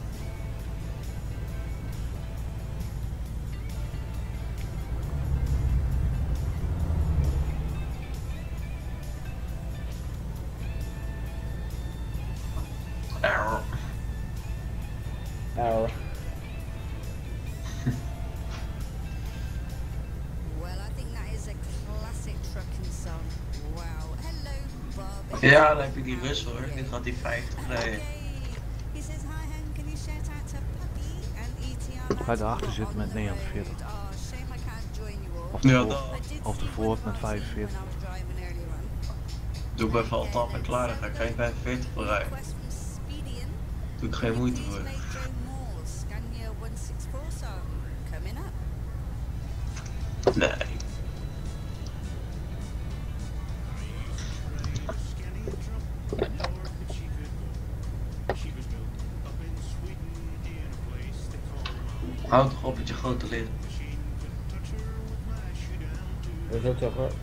[SPEAKER 7] Ja, dan heb je die Rus hoor, die gaat die 50 rijden.
[SPEAKER 9] Ga daarachter zitten met 49.
[SPEAKER 12] Oh, shame I can't join you all.
[SPEAKER 9] Of de,
[SPEAKER 7] Ja,
[SPEAKER 9] voor, of de Ford met 45.
[SPEAKER 7] Doe ik bij Valt af en klaar, dan ga ik geen 45 voor rijden. Doe ik geen moeite voor.
[SPEAKER 2] Dat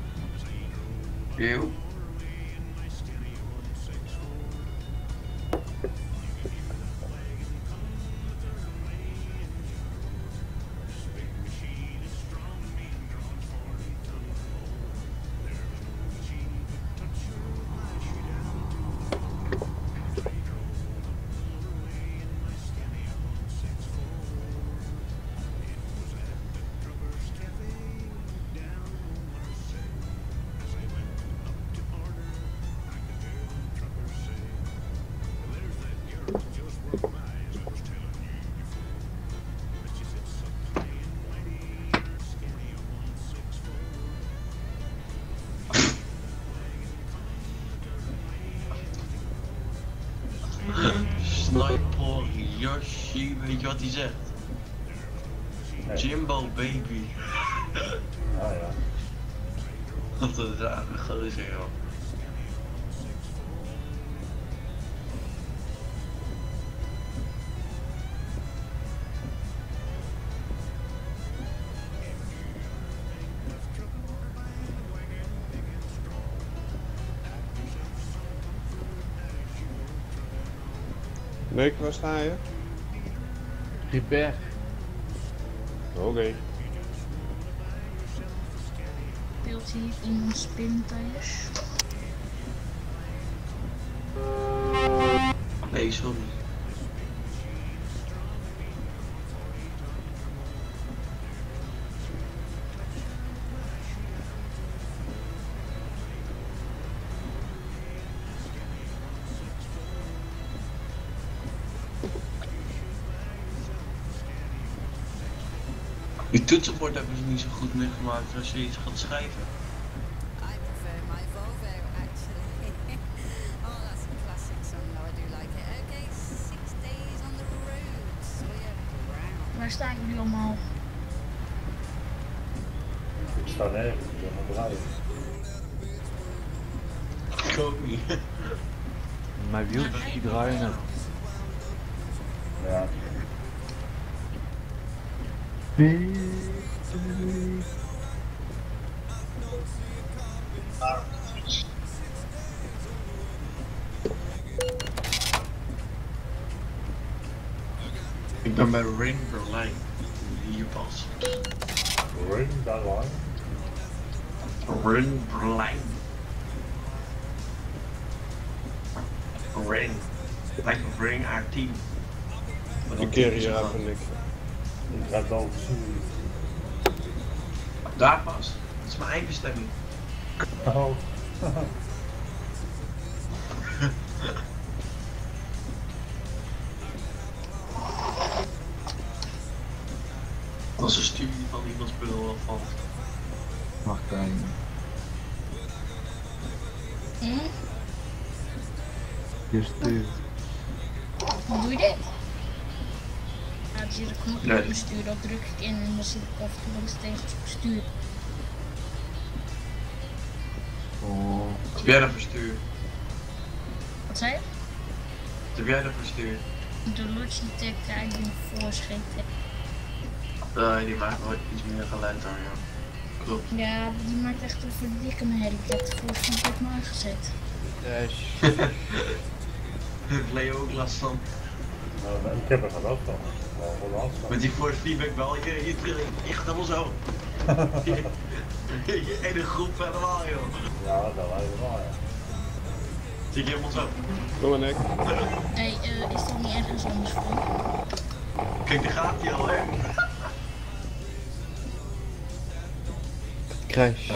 [SPEAKER 7] Yoshi, weet je wat hij zegt? Jimbo baby.
[SPEAKER 5] Ah ja.
[SPEAKER 7] Wat een rare gozer joh.
[SPEAKER 3] Meuk, waar sta je?
[SPEAKER 11] Rieberg.
[SPEAKER 3] Oké.
[SPEAKER 10] Speelt hij in spintires?
[SPEAKER 7] Nee, sorry. Toetsenbord hebben ze niet zo goed meer gemaakt als je iets gaat schrijven.
[SPEAKER 12] I prefer my Volvo actually. oh, that's a classic song though. I do like it. Okay, six days on the road. Sawyer Brown.
[SPEAKER 10] Waar staan jullie allemaal?
[SPEAKER 5] Ik sta nergens, ik ben het rijden.
[SPEAKER 7] Ik ook niet.
[SPEAKER 9] Mijn wieltjes die draaien net.
[SPEAKER 5] Ja.
[SPEAKER 7] Ik ben bij Ring Berlijn. Hier pas.
[SPEAKER 5] Ring, lang.
[SPEAKER 7] Ring Berlijn. Ring. Op Ring R10. Maar dan
[SPEAKER 3] Een keer
[SPEAKER 7] typisch
[SPEAKER 3] hier even niks.
[SPEAKER 5] Ik ga dan zien.
[SPEAKER 7] Daar pas. Dat is mijn eindbestemming.
[SPEAKER 5] Oh.
[SPEAKER 10] Hoe doe je dit? Ja, er zit een knopje op mijn stuur, dat druk ik in en dan zit ik af en toe wel eens tegen het stuur.
[SPEAKER 11] Oh.
[SPEAKER 7] Heb jij daarvoor stuur?
[SPEAKER 10] Wat zei je?
[SPEAKER 7] Wat heb jij daarvoor stuur?
[SPEAKER 10] De Logitech Radeon Force GT.
[SPEAKER 7] Nee, die maakt wel iets meer geluid dan, ja. Klopt.
[SPEAKER 10] Ja, die maakt echt een verdikkende herrie. Ik heb het voor van me aangezet.
[SPEAKER 7] Heeft Leo ook last van.
[SPEAKER 5] Nou, ik heb er geen last van.
[SPEAKER 7] Met die force feedback wel, je, je, je gaat helemaal zo. je, je hele groep helemaal, joh.
[SPEAKER 5] Ja, dat lijkt wel, ja.
[SPEAKER 7] Zie je helemaal zo.
[SPEAKER 3] Kom maar, Nick.
[SPEAKER 10] Hé, eh, is dat niet ergens anders voor?
[SPEAKER 7] Kijk, daar gaat hij al, hè.
[SPEAKER 9] Crash.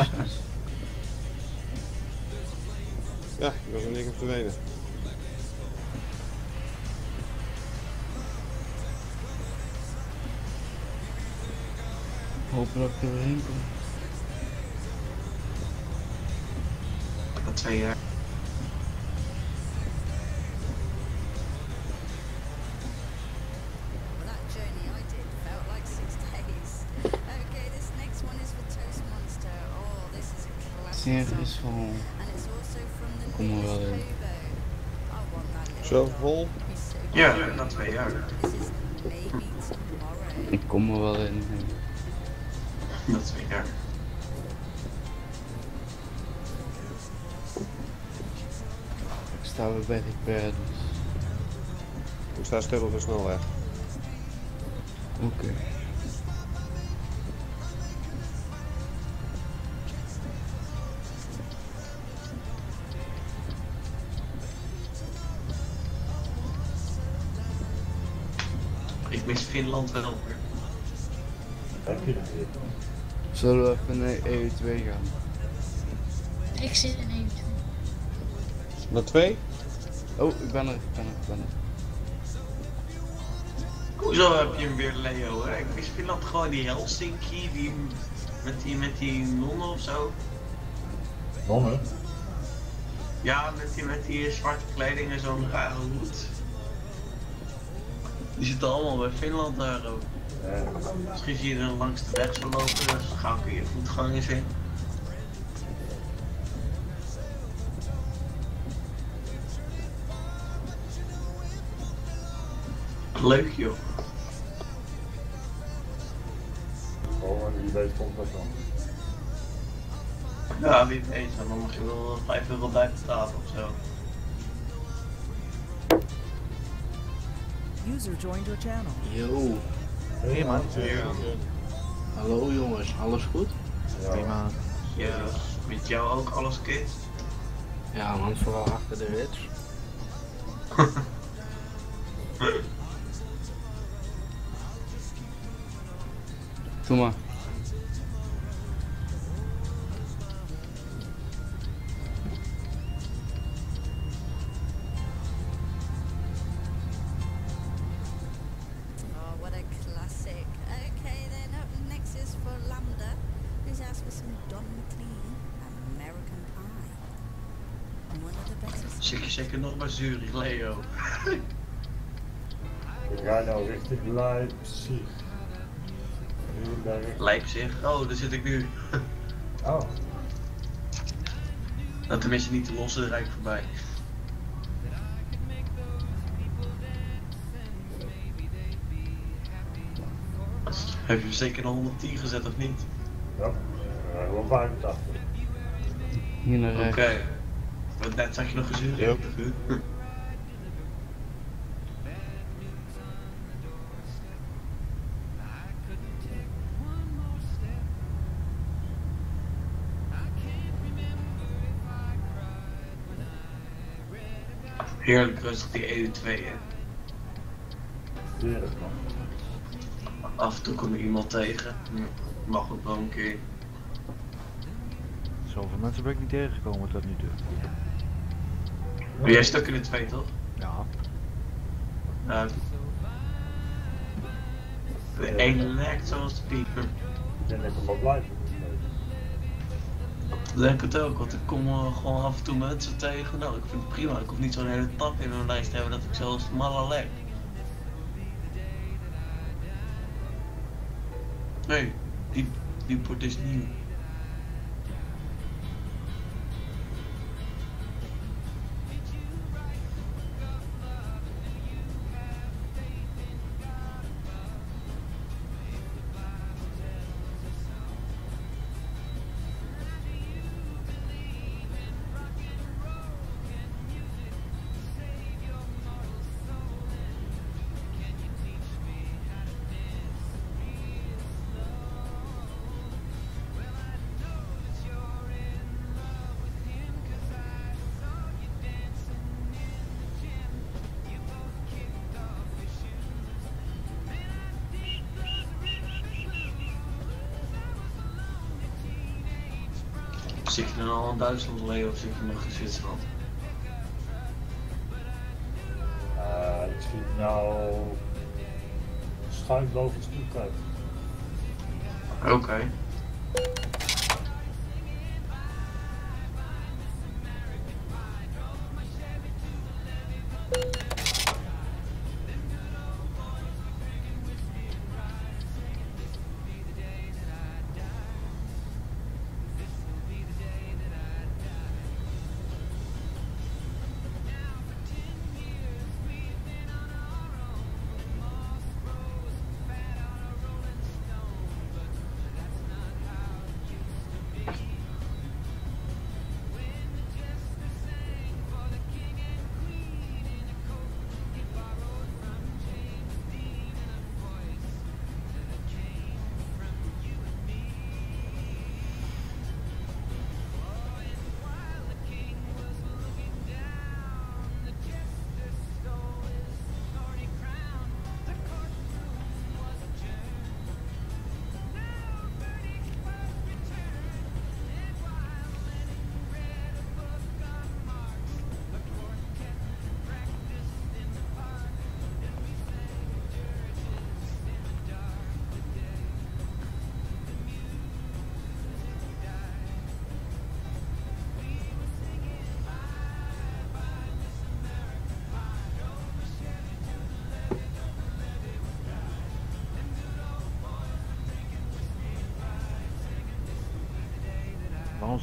[SPEAKER 3] Ja, ik was in één keer verdwenen.
[SPEAKER 9] Hopelijk dat ik er weer heen kom.
[SPEAKER 7] Dat twee jaar.
[SPEAKER 12] Well, that journey I did felt like six days. Okay, this next one is for Toast Monster. Oh, this is a classic
[SPEAKER 9] Zeer
[SPEAKER 12] song.
[SPEAKER 9] is van.
[SPEAKER 12] And it's also from the
[SPEAKER 9] Kom er wel
[SPEAKER 12] newest
[SPEAKER 9] in.
[SPEAKER 12] Hobo. I want that little
[SPEAKER 3] Zo vol?
[SPEAKER 7] Ja, na twee jaar.
[SPEAKER 12] This is maybe tomorrow.
[SPEAKER 9] Ik kom er wel in.
[SPEAKER 7] Na twee jaar.
[SPEAKER 9] Ik sta weer bij die pad.
[SPEAKER 3] Ik sta stil op de snelweg.
[SPEAKER 9] Oké.
[SPEAKER 7] Ik mis Finland wel.
[SPEAKER 5] Heb je?
[SPEAKER 9] Zullen we even naar EU2 gaan?
[SPEAKER 10] Ik zit in EU2.
[SPEAKER 3] Naar twee?
[SPEAKER 9] Oh, ik ben er, ik ben er, ik ben er.
[SPEAKER 7] Hoezo heb je hem weer, Leo? Hè? Ik mis Finland gewoon die Helsinki, die met die, met die nonnen of zo.
[SPEAKER 5] Nonnen?
[SPEAKER 7] Ja, met die, met die zwarte kleding en zo'n rare hoed. Die zitten allemaal bij Finland daar ook. Misschien zie je er langs de weg zo lopen, dus ga ik je voetgangers in. Leuk joh.
[SPEAKER 5] Oh, en wie weet komt dat dan.
[SPEAKER 7] Ja, wie weet, dan mag je wel 5 euro bij betalen of zo.
[SPEAKER 8] User joined your channel.
[SPEAKER 13] Yo,
[SPEAKER 9] Hey man.
[SPEAKER 13] hallo jongens, alles goed?
[SPEAKER 9] Prima.
[SPEAKER 7] Ja, met jou ook alles kid?
[SPEAKER 13] Ja man, vooral achter de rits.
[SPEAKER 9] Doe maar.
[SPEAKER 7] Zurich, Leo?
[SPEAKER 5] Ik rij nou richting Leipzig.
[SPEAKER 7] Leipzig? Oh, daar zit ik nu.
[SPEAKER 5] Oh.
[SPEAKER 7] Nou, tenminste niet de losse rijk voorbij. Heb je zeker een 110 gezet of niet?
[SPEAKER 5] Ja, gewoon 85.
[SPEAKER 13] Hier naar
[SPEAKER 7] Oké.
[SPEAKER 13] rechts.
[SPEAKER 7] Want net zag je nog gezien.
[SPEAKER 3] Yep.
[SPEAKER 7] Heerlijk rustig die EU2 hè.
[SPEAKER 5] Heerlijk man.
[SPEAKER 7] Af en toe kom ik iemand tegen. Mag ook wel een keer.
[SPEAKER 9] Zoveel mensen ben ik niet tegengekomen tot nu toe.
[SPEAKER 7] Jij stuk in de twee toch?
[SPEAKER 9] Ja.
[SPEAKER 7] Ja. de een lijkt zoals de pieper.
[SPEAKER 5] Ik denk dat ik er wel blijven.
[SPEAKER 7] Denk het ook, want ik kom eh, gewoon af en toe mensen tegen. Nou, ik vind het prima. Ik hoef niet zo'n hele tap in mijn lijst te hebben dat ik zelfs malle lek. Nee, die, die port is nieuw. Duitsland, Leo, zit je nog in Zwitserland?
[SPEAKER 5] Uh, ik zit nou schuin boven Stuttgart.
[SPEAKER 7] Oké.
[SPEAKER 9] Waarom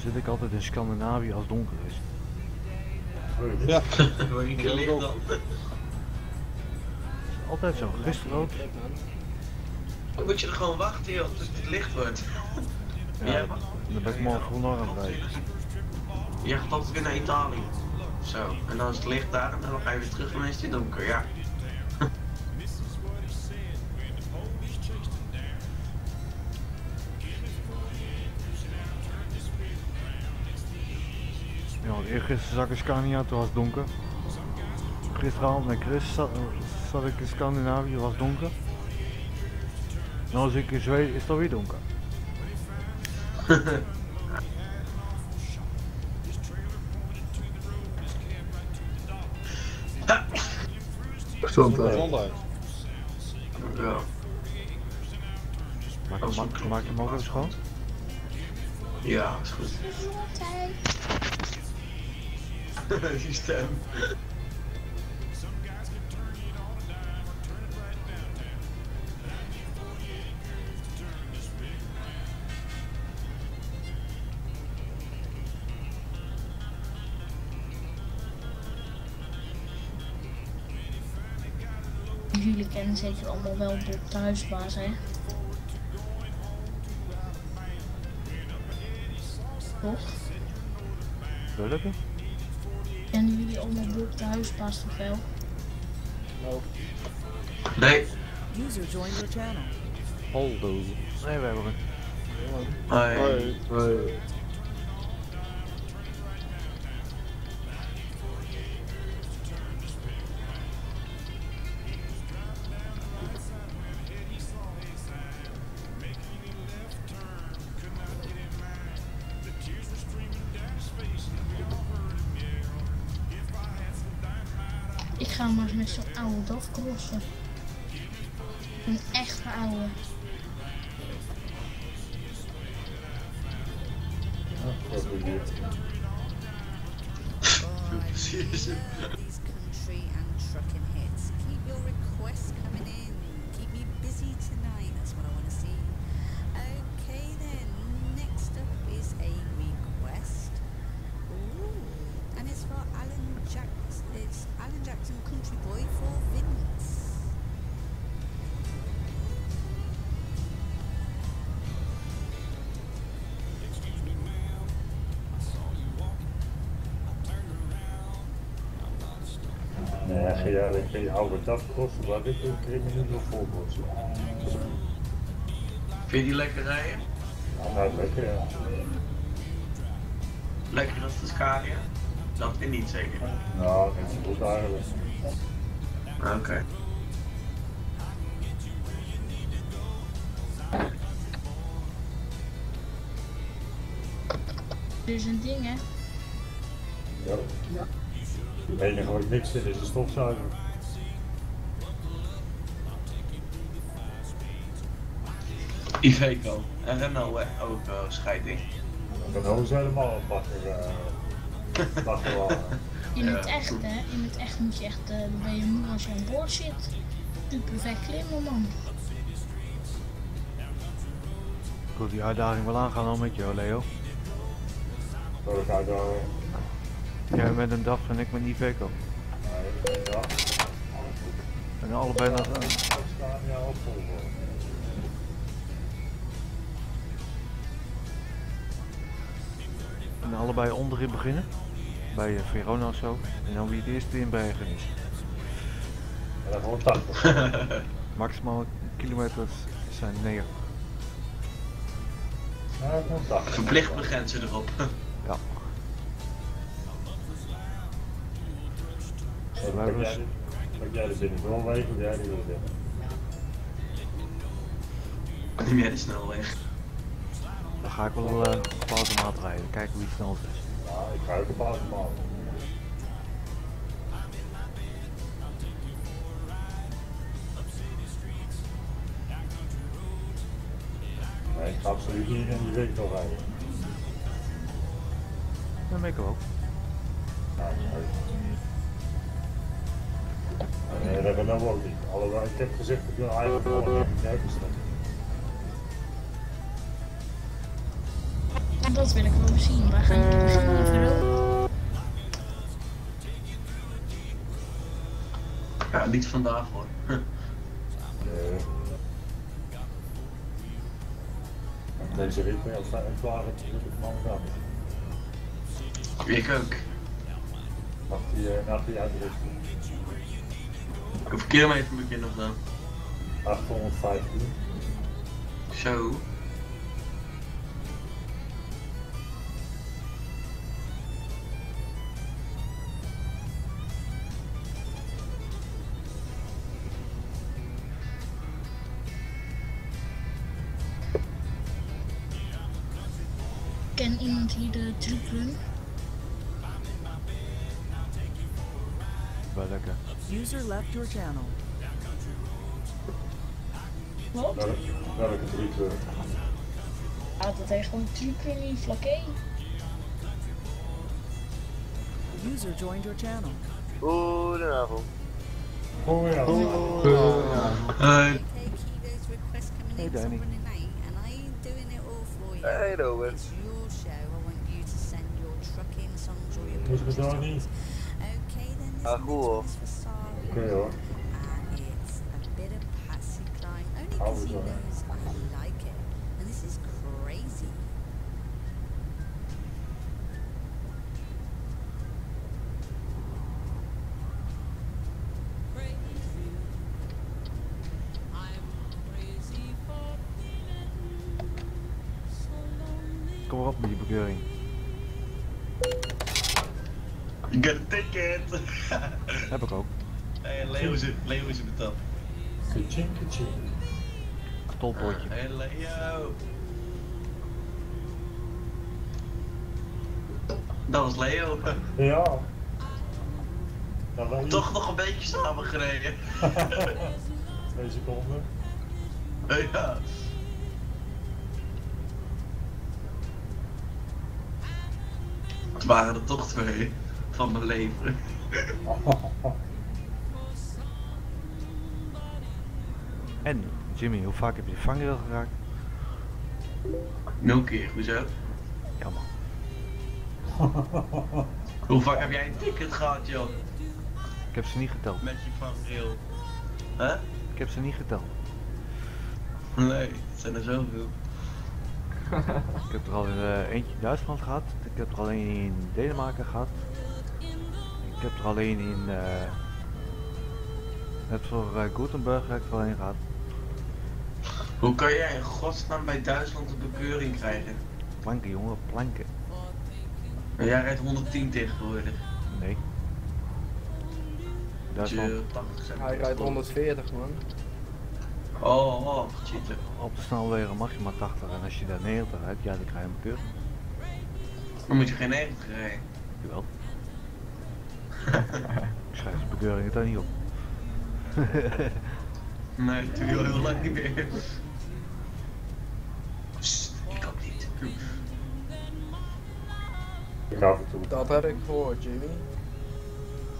[SPEAKER 9] zit ik altijd in Scandinavië als het donker is?
[SPEAKER 3] Ja.
[SPEAKER 7] Je dan.
[SPEAKER 9] Altijd zo. Gisteren ook.
[SPEAKER 7] Dan moet je er gewoon wachten joh, tot het licht wordt.
[SPEAKER 9] Ja,
[SPEAKER 7] Ja.
[SPEAKER 9] dan ben ik morgen vroeg nog aan het rijden.
[SPEAKER 7] Je gaat altijd weer naar Italië. Zo, en dan is het licht daar en dan ga je weer terug en dan is het donker, ja.
[SPEAKER 9] Eergisteren zag ik in Scania, toen was het donker. Gisteravond met Chris zat, zat ik in Scandinavië, was donker. Nu als ik in Zweden is het alweer donker.
[SPEAKER 3] Gezondheid.
[SPEAKER 7] Ja.
[SPEAKER 9] Maak, maak je hem ook even schoon?
[SPEAKER 7] Ja, is goed. Die stem.
[SPEAKER 10] Jullie kennen zeker allemaal wel de huisbaas, hè? Toch?
[SPEAKER 9] Welke?
[SPEAKER 10] Kennen jullie allemaal Bob de huisbaas toch wel?
[SPEAKER 7] Nee.
[SPEAKER 8] User joined your channel.
[SPEAKER 9] Holdo. Nee, we hebben een.
[SPEAKER 7] Hoi.
[SPEAKER 3] Hoi.
[SPEAKER 10] Oude DAF crossen. Een echte oude.
[SPEAKER 5] Ja, dat je oude dat kost, wat ik een keer niet zo voorbeeld.
[SPEAKER 7] Vind je die lekker rijden?
[SPEAKER 5] Ja, nou, lekker ja.
[SPEAKER 7] Lekker als de Scania? Dat vind niet zeker.
[SPEAKER 5] Nou, net zo goed eigenlijk.
[SPEAKER 7] Oké.
[SPEAKER 10] Dit is een ding, hè?
[SPEAKER 5] Het enige wat ik niks vind is de stofzuiger.
[SPEAKER 7] Iveco. En Renault ook uh, scheiding.
[SPEAKER 5] Renault is helemaal een bakker. Uh.
[SPEAKER 10] In het echt, hè? In het echt moet je echt, uh, dan ben je moe als je aan boord zit. Super vet klimmen, man.
[SPEAKER 9] Ik wil die uitdaging wel aangaan al met jou, Leo.
[SPEAKER 5] Welke uitdaging?
[SPEAKER 9] Jij met een DAF en ik met Iveco.
[SPEAKER 5] Nee, ja.
[SPEAKER 9] En allebei nog.
[SPEAKER 5] Opvolger.
[SPEAKER 9] En allebei onderin beginnen. Bij uh, Verona of zo. En dan wie het eerste inbergen is.
[SPEAKER 5] En dan gewoon 80.
[SPEAKER 9] Maximaal kilometers zijn 9.
[SPEAKER 5] Ja, gewoon 80.
[SPEAKER 7] Verplicht begrenzen erop.
[SPEAKER 9] Ja.
[SPEAKER 5] Wat ben jij, er binnen wel weet, wat jij niet wil zeggen.
[SPEAKER 7] Neem jij de snelweg?
[SPEAKER 9] Dan ga ik wel uh, op automaat rijden. Kijken wie het snelst is.
[SPEAKER 5] Ja, ik ga ook op automaat. Nee, ik ga absoluut niet in die week nog rijden.
[SPEAKER 9] Dat ben ik ook.
[SPEAKER 5] Nee. Nee, dat hebben we nou ook niet. Alhoewel, ik heb gezegd dat ik wil eigenlijk wel een uitgestapt.
[SPEAKER 10] Dat wil ik wel zien. Waar ga je beginnen, Verona?
[SPEAKER 7] Ja, niet vandaag hoor.
[SPEAKER 5] Nee. Deze ritme, als ik klaar heb, zit ik man gaan.
[SPEAKER 7] Ik ook.
[SPEAKER 5] Mag die uh, na die uitrusten?
[SPEAKER 7] Hoeveel kilometer moet je nog dan?
[SPEAKER 5] 815.
[SPEAKER 7] Zo.
[SPEAKER 8] Left your channel.
[SPEAKER 10] Wat?
[SPEAKER 5] Welke, welke drie kleuren?
[SPEAKER 10] Ah, dat heet gewoon in vlak 1.
[SPEAKER 8] User joined your channel.
[SPEAKER 3] Goedenavond.
[SPEAKER 5] Goedenavond.
[SPEAKER 7] Hey.
[SPEAKER 9] Hey Danny.
[SPEAKER 12] And I ain't doing it all for you.
[SPEAKER 3] Hey Robert.
[SPEAKER 12] It's your show. I want you to send your trucking songs or your
[SPEAKER 5] Moet je daar niet?
[SPEAKER 12] Okay then. This
[SPEAKER 3] Ah, goed hoor.
[SPEAKER 12] Is for Sari.
[SPEAKER 5] Oké hoor.
[SPEAKER 12] And it's a bit of Patsy Cline. Only
[SPEAKER 5] Hou
[SPEAKER 12] because he
[SPEAKER 5] het
[SPEAKER 9] Tolpoortje.
[SPEAKER 7] Hey Leo. Dat was Leo.
[SPEAKER 5] Ja.
[SPEAKER 7] Toch nog een beetje samen gereden.
[SPEAKER 5] Twee seconden.
[SPEAKER 7] ja. Het waren er toch twee van mijn leven.
[SPEAKER 9] En Jimmy, hoe vaak heb je de vangrail geraakt?
[SPEAKER 7] Nul keer, hoezo?
[SPEAKER 9] Jammer.
[SPEAKER 7] Hoe vaak heb jij een ticket gehad, joh?
[SPEAKER 9] Ik heb ze niet geteld.
[SPEAKER 7] Met je vangrail. Hè?
[SPEAKER 9] Ik heb ze niet geteld.
[SPEAKER 7] Nee, het zijn er zoveel.
[SPEAKER 9] Ik heb er al eh, eentje in Duitsland gehad. Ik heb er alleen in Denemarken gehad. Ik heb er alleen in. eh net voor eh, Gutenberg heb ik er alleen gehad.
[SPEAKER 7] Hoe kan jij in godsnaam bij Duitsland een bekeuring krijgen?
[SPEAKER 9] Planken jongen, planken.
[SPEAKER 7] En jij rijdt 110 tegenwoordig.
[SPEAKER 9] Nee. Duitsland.
[SPEAKER 7] Je 80 zijn
[SPEAKER 11] Hij rijdt 140 man.
[SPEAKER 7] Oh, oh, cheaten.
[SPEAKER 9] Op de snelwegen mag je maar 80 en als je daar 90 rijdt, ja dan krijg je een bekeuring.
[SPEAKER 7] Dan moet je geen 90 rijden.
[SPEAKER 9] Jawel. ik schrijf de bekeuring er niet op.
[SPEAKER 7] Nee, dat doe je al heel lang niet meer. Ik
[SPEAKER 5] ga af en toe.
[SPEAKER 11] Dat heb ik gehoord, Jimmy.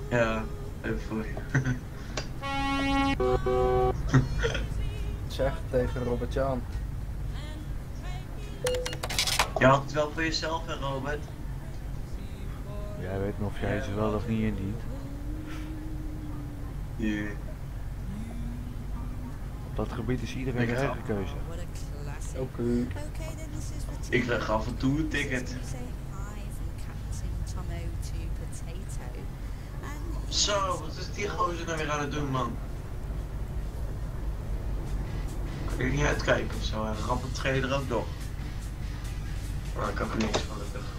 [SPEAKER 7] Ja, even voor je.
[SPEAKER 11] Zeg tegen Robert Jan.
[SPEAKER 7] Je had het wel voor jezelf, hè, Robert?
[SPEAKER 9] Jij weet nog of jij ze wel of niet indient.
[SPEAKER 7] Ja.
[SPEAKER 9] Op dat gebied is iedereen zijn eigen keuze.
[SPEAKER 11] Oké.
[SPEAKER 12] Okay,
[SPEAKER 7] Ik krijg af en toe een ticket. Zo, wat is die gozer nou weer aan het doen, man? Kan ik niet uitkijken of zo? Hij rapt het er ook nog. Maar ik kan er niks van, gelukkig.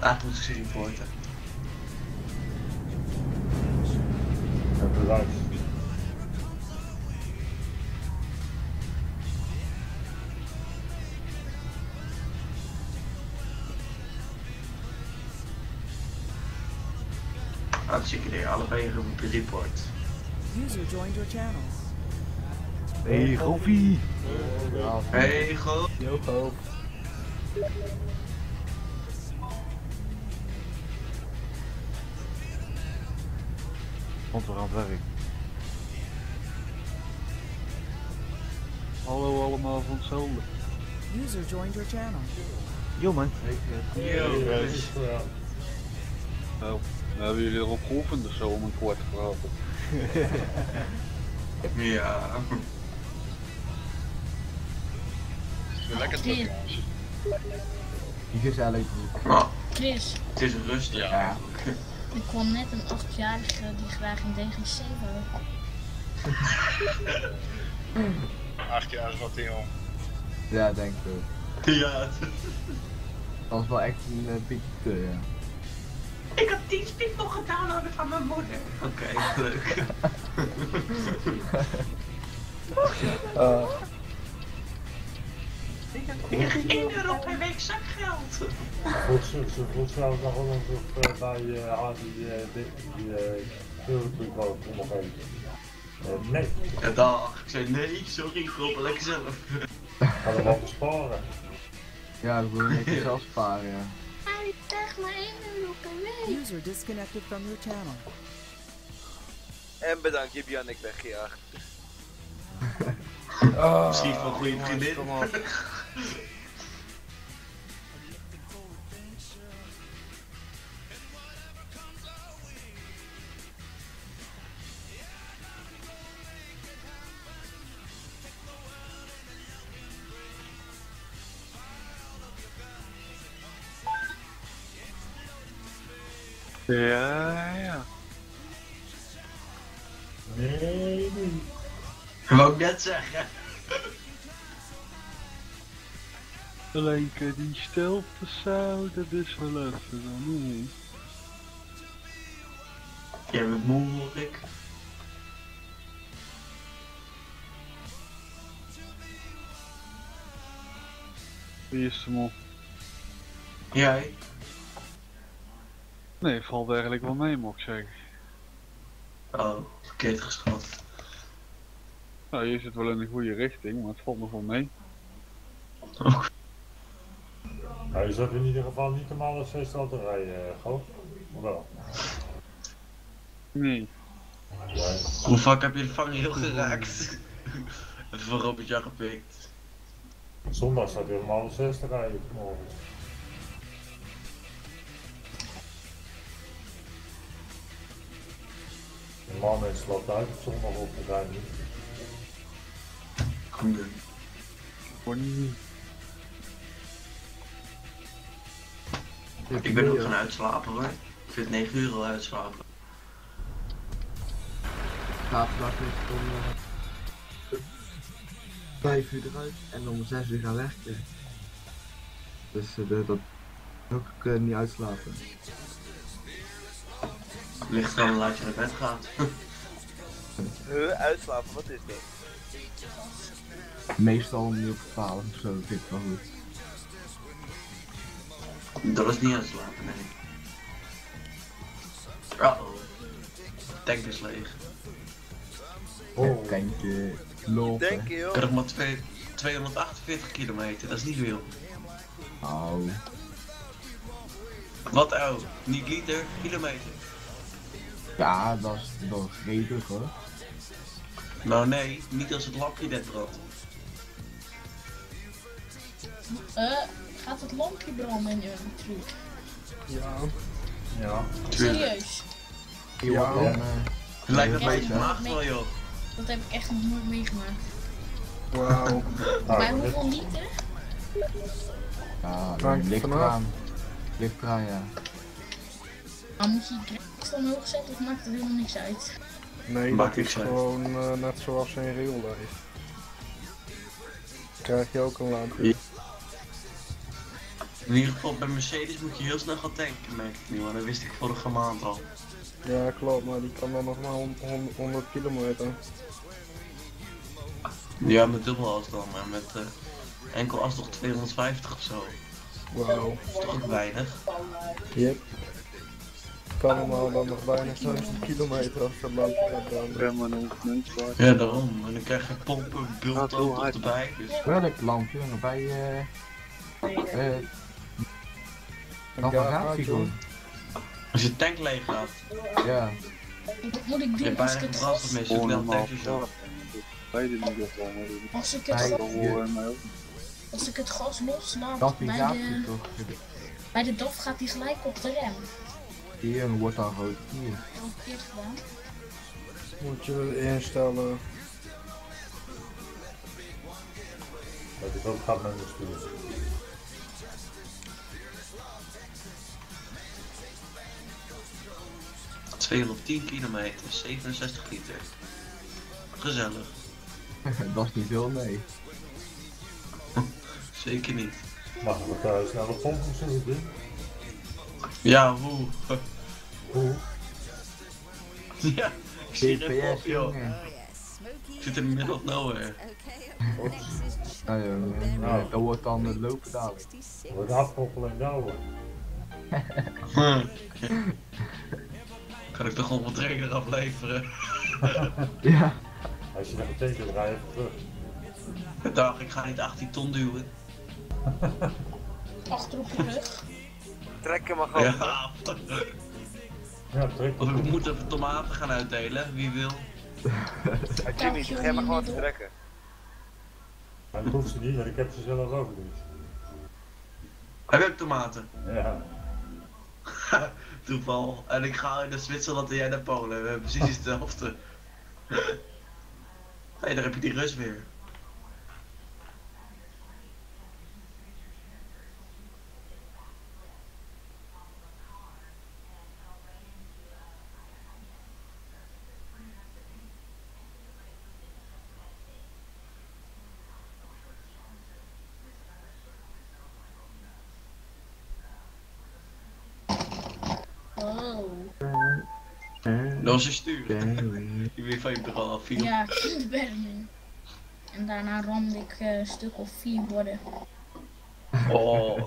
[SPEAKER 7] Ah, moet ik ze reporten.
[SPEAKER 5] Even
[SPEAKER 7] allebei een report.
[SPEAKER 8] User joined your channel.
[SPEAKER 9] Hey Goffie!
[SPEAKER 7] Hey, go.
[SPEAKER 11] Yo, ho.
[SPEAKER 9] Want we gaan aan het werk.
[SPEAKER 14] Hallo allemaal van hetzelfde.
[SPEAKER 8] User joined your channel.
[SPEAKER 9] Yo man.
[SPEAKER 7] Yo,
[SPEAKER 5] Yes. Ja.
[SPEAKER 14] Nou, nou hebben jullie erop geoefend of zo om een kwart te praten.
[SPEAKER 7] Ja.
[SPEAKER 14] Lekker
[SPEAKER 10] Chris,
[SPEAKER 11] Die gezellig.
[SPEAKER 7] Oh,
[SPEAKER 10] Chris,
[SPEAKER 7] het is rustig.
[SPEAKER 11] Ja.
[SPEAKER 10] ik kwam net een achtjarige die graag een DGC wil.
[SPEAKER 14] Acht jaar is wat in joh.
[SPEAKER 11] Ja, denk ik.
[SPEAKER 7] Ja.
[SPEAKER 11] Dat was wel echt een uh, beetje te, ja.
[SPEAKER 7] Ik heb Teamspeak nog gedownloaden van mijn moeder. Oké, leuk.
[SPEAKER 11] Uh,
[SPEAKER 7] Ik krijg 1 euro per week zakgeld.
[SPEAKER 5] Ze, voelt trouwens nog wel alsof eh, bij haar die, eh, die, die eh, nee,
[SPEAKER 7] Ja, dag. Ik zei nee, sorry, ik wil lekker zelf.
[SPEAKER 5] ga hem wel besparen.
[SPEAKER 11] ja, dat wil ik zelf sparen, ja.
[SPEAKER 10] echt maar 1 week.
[SPEAKER 8] User disconnected from your channel.
[SPEAKER 3] En bedankt, je hebt Jannik weggejaagd.
[SPEAKER 7] Misschien wel een goede vriendin.
[SPEAKER 14] Ja, ja.
[SPEAKER 5] Nee, nee.
[SPEAKER 7] Wou ik net zeggen.
[SPEAKER 14] Alleen die stilte zo, dat is wel even dan niet.
[SPEAKER 7] Jij bent moe, hoor ik.
[SPEAKER 14] Wie is de mol?
[SPEAKER 7] Jij?
[SPEAKER 14] Nee, valt eigenlijk wel mee, moet ik zeggen.
[SPEAKER 7] Oh, verkeerd geschat.
[SPEAKER 14] Nou, je zit wel in de goede richting, maar het valt nog wel mee.
[SPEAKER 5] Nou, je zat in ieder geval niet om alle zes al te rijden, Goof. Of Wel.
[SPEAKER 14] Nee.
[SPEAKER 5] Ja,
[SPEAKER 7] Hoe vaak heb je de vangrail geraakt? Even van Robertje gepikt.
[SPEAKER 5] zondag zat hij om alle zes te rijden morgen. Normaal mensen loopt uit op zondag op de rij niet.
[SPEAKER 7] Goed. Ik ben ook gaan uitslapen hoor. Ik vind 9 uur al uitslapen.
[SPEAKER 11] Zaterdag is het om eh, 5 uur eruit en om 6 uur gaan werken. Dus eh, dat ook uh, niet uitslapen.
[SPEAKER 7] Ligt hoe laat je naar bed gaat.
[SPEAKER 3] Huh, uitslapen, wat is dat?
[SPEAKER 11] Meestal om uur op 12 of zo, vind ik wel goed.
[SPEAKER 7] Dat is niet uitslapen, nee. Uh oh. Tank is leeg.
[SPEAKER 11] Oh. Kantje lopen.
[SPEAKER 3] Denk je,
[SPEAKER 7] Ik
[SPEAKER 3] joh?
[SPEAKER 7] heb nog maar twee- 248 kilometer, dat is niet veel.
[SPEAKER 11] Oh.
[SPEAKER 7] Wat oh, niet liter, kilometer.
[SPEAKER 11] Ja, dat is, is redelijk hoor.
[SPEAKER 7] Nou nee, niet als het lampje net brandt.
[SPEAKER 10] Eh, gaat het lampje branden in je truc?
[SPEAKER 5] Ja. Ja.
[SPEAKER 10] Serieus?
[SPEAKER 11] Ja. Dan, eh,
[SPEAKER 7] Lijkt
[SPEAKER 10] Ja,
[SPEAKER 7] een beetje
[SPEAKER 10] ja.
[SPEAKER 7] maagd wel joh.
[SPEAKER 10] Dat heb ik echt nog nooit meegemaakt.
[SPEAKER 5] Wauw.
[SPEAKER 10] Bij hoeveel liter?
[SPEAKER 11] ja, dan ligt
[SPEAKER 5] vanaf.
[SPEAKER 11] eraan. Ligt eraan, ja.
[SPEAKER 10] Maar moet je je grens dan hoog zetten of maakt het helemaal niks uit?
[SPEAKER 15] Nee,
[SPEAKER 7] Maakt
[SPEAKER 15] dat is
[SPEAKER 7] uit.
[SPEAKER 15] gewoon eh, net zoals in real life. Krijg je ook een lampje.
[SPEAKER 7] In ieder geval bij Mercedes moet je heel snel gaan tanken, merk ik nu, want dat wist ik vorige maand al.
[SPEAKER 15] Ja, klopt, maar die kan dan nog maar hon- hon- 100 kilometer.
[SPEAKER 7] Ja, met dubbel as dan, maar met eh, enkel as nog 250 of zo.
[SPEAKER 15] Wauw.
[SPEAKER 7] Dat is toch ook weinig?
[SPEAKER 15] Yep. Kan normaal dan nog bijna 70 kilometer als dat lampje gaat
[SPEAKER 14] maar dan mensen
[SPEAKER 7] Ja, daarom. En dan krijg je pompen, bult ook nog erbij. Dus.
[SPEAKER 11] Welk lampje? Nog bij eh. eh. Nog een gaatje gewoon.
[SPEAKER 7] Als je tank leeg gaat,
[SPEAKER 11] Ja.
[SPEAKER 10] Wat moet ik doen
[SPEAKER 7] hebt
[SPEAKER 10] als ik
[SPEAKER 7] bijna
[SPEAKER 10] het gas...
[SPEAKER 7] je
[SPEAKER 14] niet of wel, maar dat
[SPEAKER 10] Als ik het, gas- als ik het gas loslaat bij de, bij de DAF gaat hij gelijk op de rem.
[SPEAKER 11] Hier en wordt dan rood. Hier.
[SPEAKER 15] Moet je instellen.
[SPEAKER 5] Dat ik ook gaat met mijn stuur.
[SPEAKER 7] Ja. 210 kilometer, 67 liter. Gezellig.
[SPEAKER 11] dat is niet veel, nee.
[SPEAKER 7] Zeker niet.
[SPEAKER 5] Mag ik het uh, snelle pomp of zo doen?
[SPEAKER 7] Ja, hoe?
[SPEAKER 5] Hoe?
[SPEAKER 7] Ja, ik zie op joh.
[SPEAKER 11] jongen.
[SPEAKER 7] Ik zit in the middle of nowhere.
[SPEAKER 11] Nou
[SPEAKER 5] Nou.
[SPEAKER 11] dat wordt dan het lopen dadelijk.
[SPEAKER 5] Wordt afkoppelen en douwen.
[SPEAKER 7] Kan ik toch nog wat trainer afleveren?
[SPEAKER 11] Ja.
[SPEAKER 5] Als je dat betekent, je even terug.
[SPEAKER 7] Dag, ik ga niet 18 ton duwen.
[SPEAKER 10] Achter op je rug.
[SPEAKER 3] Trek hem maar gewoon.
[SPEAKER 7] Ja.
[SPEAKER 5] Ja, trek
[SPEAKER 7] Of ik moet even tomaten gaan uitdelen, wie wil.
[SPEAKER 3] Ja, Jimmy, doe jij maar gewoon te trekken.
[SPEAKER 5] Maar dat hoeft ze niet, want ik heb ze zelf ook niet.
[SPEAKER 7] Heb je ook tomaten?
[SPEAKER 5] Ja.
[SPEAKER 7] Toeval. En ik ga in de Zwitserland en jij naar Polen. We hebben precies hetzelfde. Hé, daar heb je die Rus weer.
[SPEAKER 10] Oh.
[SPEAKER 7] Dat was een stuur. Die weer van je bureau afviel.
[SPEAKER 10] Ja. En daarna ramde ik eh, een stuk of vier borden.
[SPEAKER 7] Oh.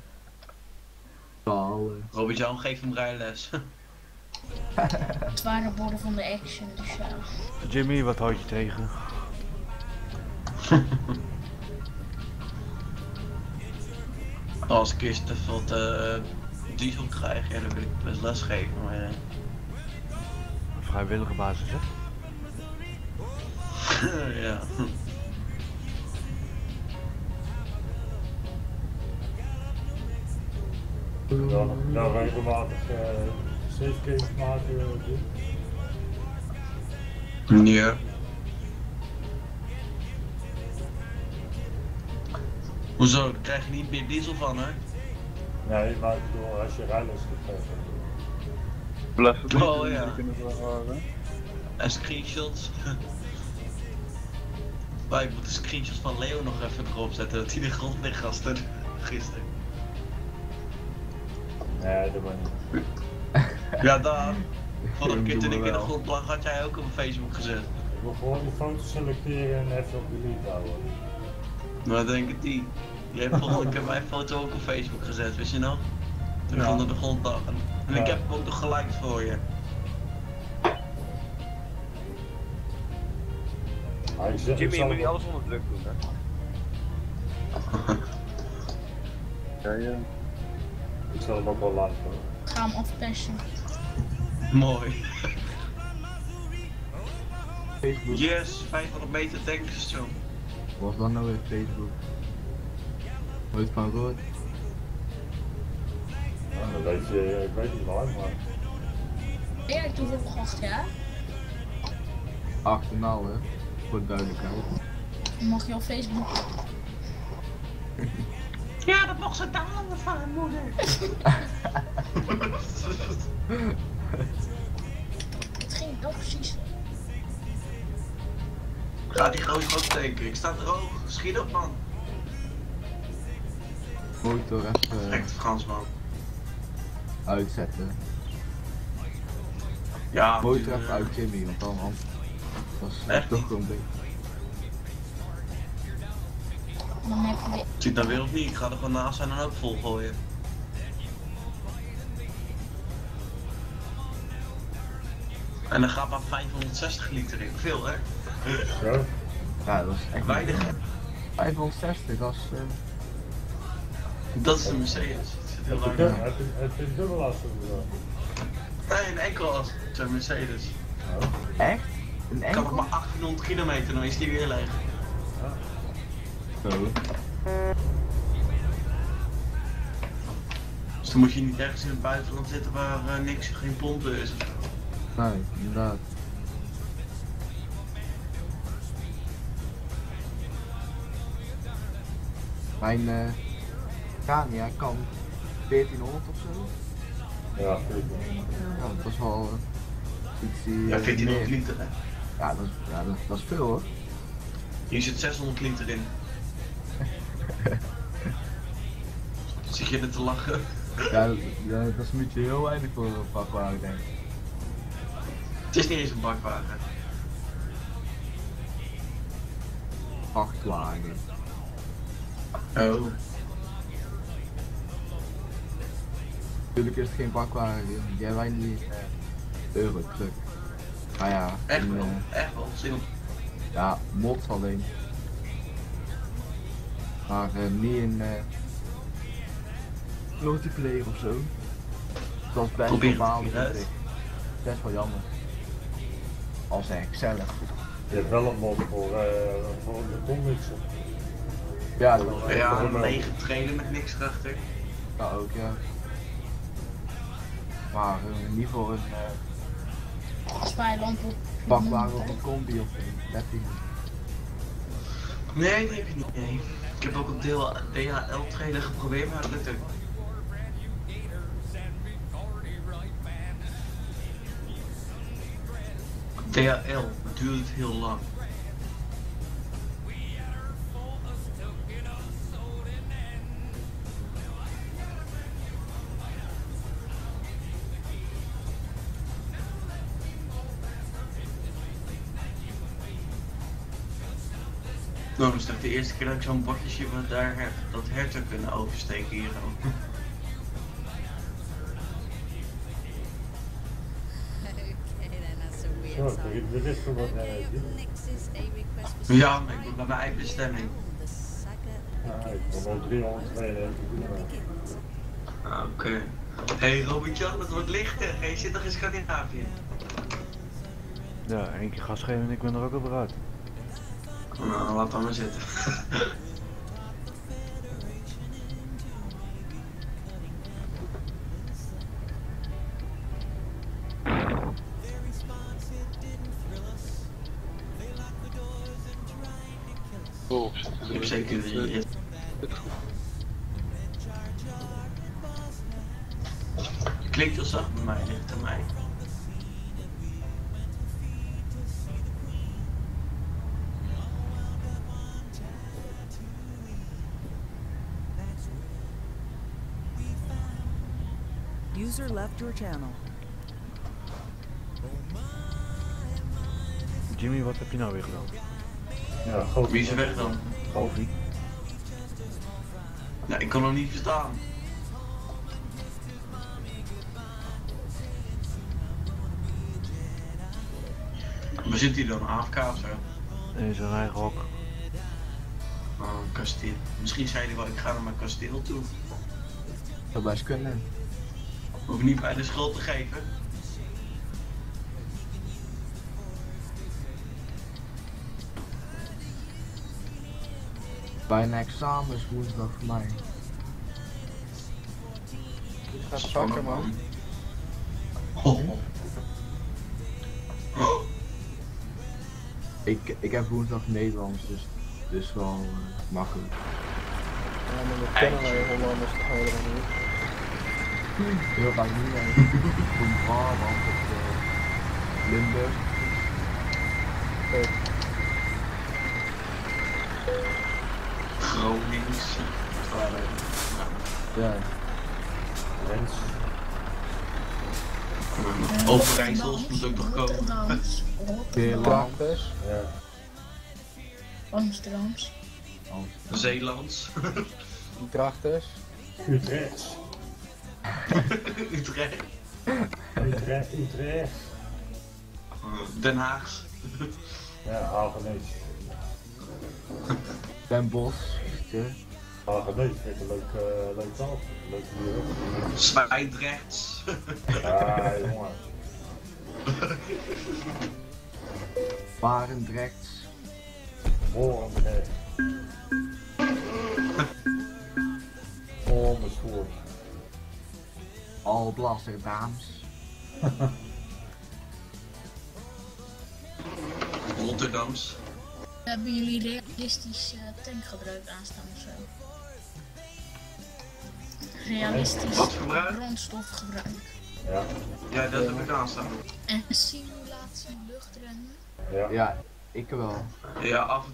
[SPEAKER 11] Balen.
[SPEAKER 7] Robert Jan, geef hem rijles.
[SPEAKER 10] Het waren borden van de action, dus ja.
[SPEAKER 9] Jimmy, wat houd je tegen?
[SPEAKER 7] Als ik eerst even wat eh, diesel krijg, ja, dan wil ik best les geven. Maar,
[SPEAKER 9] Vrijwillige basis, hè?
[SPEAKER 7] ja.
[SPEAKER 5] Dan, dan regelmatig uh, safe games maken. eh, doen.
[SPEAKER 7] Ja. Hoezo? Daar krijg je niet meer diesel van, hè?
[SPEAKER 5] Nee, maar ik bedoel, als je rijles geeft.
[SPEAKER 7] Oh ja. En screenshots. Maar ik moet de screenshots van Leo nog even erop zetten, dat hij de grond ligt gasten. Gisteren.
[SPEAKER 5] Nee, dat maar niet.
[SPEAKER 7] Ja, daar. Vorige keer toen ik in de grond lag, had jij ook op Facebook gezet.
[SPEAKER 5] Ik wil gewoon die foto's selecteren en even op delete houden.
[SPEAKER 7] Maar denk het niet. Je hebt volgende keer mijn foto ook op Facebook gezet, wist je nog? Ik
[SPEAKER 5] Ja.
[SPEAKER 7] onder de grond. En, ik heb hem ook nog geliked voor je.
[SPEAKER 5] Maar ik zeg, ik
[SPEAKER 3] Jimmy, je moet niet alles onder druk doen, hè.
[SPEAKER 14] Ja, ja.
[SPEAKER 5] Ik zal hem ook wel doen.
[SPEAKER 10] Ik ga hem afpersen.
[SPEAKER 7] Mooi.
[SPEAKER 11] Facebook.
[SPEAKER 7] Yes, 500 meter tankstation.
[SPEAKER 11] Wat was dan nou weer Facebook? Nooit van gehoord.
[SPEAKER 5] Ja, dat weet je, ik weet niet waar, maar...
[SPEAKER 10] Ben jij toevallig acht jaar?
[SPEAKER 11] Acht en al, hè? Voor de duidelijkheid.
[SPEAKER 10] Mag je op Facebook?
[SPEAKER 7] Ja, dat mocht ze dalen van haar moeder.
[SPEAKER 10] Het ging wel precies.
[SPEAKER 7] Ga die gozer ook tanken, ik sta droog. Schiet op man.
[SPEAKER 11] Motor even
[SPEAKER 7] Echt Fransman.
[SPEAKER 11] Uitzetten.
[SPEAKER 7] Ja,
[SPEAKER 11] Motor
[SPEAKER 7] natuurlijk.
[SPEAKER 11] even uit Jimmy, want dan was het
[SPEAKER 7] Echt
[SPEAKER 11] toch
[SPEAKER 7] niet?
[SPEAKER 11] gewoon beter.
[SPEAKER 10] Dan heb je weer.
[SPEAKER 7] Ziet weer of niet? Ik ga er gewoon naast zijn en ook vol gooien. En dan gaat maar 560 liter in. Veel hè?
[SPEAKER 5] Zo?
[SPEAKER 11] Ja, dat is echt
[SPEAKER 7] Weinig.
[SPEAKER 11] 560, dat is... eh,
[SPEAKER 7] Dat is een Mercedes. Het zit heel
[SPEAKER 5] Heb je,
[SPEAKER 7] lang.
[SPEAKER 5] dub- heb je, heb je een dubbelaar zo
[SPEAKER 7] Nee, een enkel als een Mercedes.
[SPEAKER 11] Echt? Een
[SPEAKER 7] Kan nog
[SPEAKER 11] enkel?
[SPEAKER 7] maar 1800 kilometer, dan is die weer leeg.
[SPEAKER 11] Zo.
[SPEAKER 7] Dus dan moet je niet ergens in het buitenland zitten waar eh, niks, geen pompen is.
[SPEAKER 11] Nee, inderdaad. Mijn eh Scania kan 1400 of zo.
[SPEAKER 5] Ja, goed.
[SPEAKER 11] Ja, dat was wel eh, iets die...
[SPEAKER 7] Ja,
[SPEAKER 11] eh,
[SPEAKER 7] 1400
[SPEAKER 11] meer-
[SPEAKER 7] liter hè.
[SPEAKER 11] Ja, dat, ja dat, dat is veel hoor.
[SPEAKER 7] Hier zit 600 liter in. Zit je er te lachen?
[SPEAKER 11] Ja, dat, is een beetje heel weinig voor een pakwagen denk ik.
[SPEAKER 7] Het is niet eens een bakwagen.
[SPEAKER 11] Vrachtwagen.
[SPEAKER 7] Oh.
[SPEAKER 11] Natuurlijk is het geen pakwagen, jij wij niet eh, Eurotruck. Maar ja,
[SPEAKER 7] Echt wel,
[SPEAKER 11] eh,
[SPEAKER 7] echt wel. Zin op.
[SPEAKER 11] Ja, mods alleen. Maar eh, niet in eh multiplayer of zo. Het was best
[SPEAKER 7] Probeer
[SPEAKER 11] normaal.
[SPEAKER 7] uit.
[SPEAKER 11] Best wel jammer. Als echt zelf.
[SPEAKER 5] Je hebt wel een mod voor, eh voor een betonmixer.
[SPEAKER 11] Ja, dat wel.
[SPEAKER 7] Ja, een lege trailer met niks erachter.
[SPEAKER 11] Ja, ook ja. Maar eh, niet voor een eh,
[SPEAKER 10] Spijlamp op.
[SPEAKER 11] pakwagen of een combi of een 13.
[SPEAKER 7] Nee, dat heb je niet. Nee. Ik heb ook een deel DHL trailer geprobeerd, maar dat lukt ook. DHL duurt heel lang. Dat is toch de eerste keer dat ik zo'n bordje zie waar daar her- dat herten kunnen oversteken hier ook.
[SPEAKER 5] Wat
[SPEAKER 12] request for
[SPEAKER 7] Ja, maar ik moet bij mijn eigen bestemming.
[SPEAKER 5] Ja, ik kom al 392
[SPEAKER 12] begins.
[SPEAKER 7] Ah, Oké. Hey Robert-Jan, het wordt lichter. Hey, je zit nog in Scandinavië?
[SPEAKER 9] Ja, één keer gas geven en ik ben er ook alweer uit.
[SPEAKER 7] Nou, laat dan maar zitten.
[SPEAKER 14] Oh,
[SPEAKER 7] Ik heb zeker
[SPEAKER 8] User left your channel.
[SPEAKER 9] Jimmy, wat heb je nou weer gedaan?
[SPEAKER 5] Ja, groot.
[SPEAKER 7] Wie is er weg dan?
[SPEAKER 9] Koffie.
[SPEAKER 7] Nou, ik kan hem niet verstaan. Waar zit hij dan? AFK of zo?
[SPEAKER 9] In zijn eigen hok.
[SPEAKER 7] Oh, een kasteel. Misschien zei hij wel, ik ga naar mijn kasteel toe.
[SPEAKER 11] Zou best kunnen.
[SPEAKER 7] Hoef niet bij de schuld te geven.
[SPEAKER 11] Bijna examens woensdag voor mij.
[SPEAKER 15] Ga pakken man.
[SPEAKER 7] Oh.
[SPEAKER 11] Ik, ik heb woensdag Nederlands, dus, dus wel eh, makkelijk.
[SPEAKER 15] Ja, maar we kennen wij Hollanders toch helemaal niet.
[SPEAKER 11] Heel vaak niet. Van Brabant of Limburg.
[SPEAKER 7] Gronings.
[SPEAKER 11] Ja.
[SPEAKER 5] Rens.
[SPEAKER 7] Overijssels moet ook nog komen.
[SPEAKER 11] Beerland.
[SPEAKER 15] Trappers.
[SPEAKER 5] Ja.
[SPEAKER 10] Amsterdams.
[SPEAKER 7] Zeelands.
[SPEAKER 15] Drachters.
[SPEAKER 5] Utrecht.
[SPEAKER 7] Utrecht.
[SPEAKER 5] Utrecht. Utrecht.
[SPEAKER 7] Den Haag.
[SPEAKER 5] Ja, Hagenees.
[SPEAKER 11] Den Bosch. Ja.
[SPEAKER 5] Hagenees ik een leuk, uh, leuk taal. Leuk hier.
[SPEAKER 7] Zwijndrechts.
[SPEAKER 5] Ja, jongen.
[SPEAKER 11] Barendrecht.
[SPEAKER 5] Borendrecht. Amersfoort.
[SPEAKER 11] Alblasserdaams.
[SPEAKER 7] Rotterdams.
[SPEAKER 10] Hebben jullie realistisch eh, tankgebruik aanstaan of zo? Realistisch
[SPEAKER 7] Wat gebruik?
[SPEAKER 10] grondstofgebruik.
[SPEAKER 5] Ja.
[SPEAKER 7] Ja, dat heb ik aanstaan.
[SPEAKER 10] En simulatie luchtrennen.
[SPEAKER 5] Ja.
[SPEAKER 11] Ja, ik wel.
[SPEAKER 7] Ja, af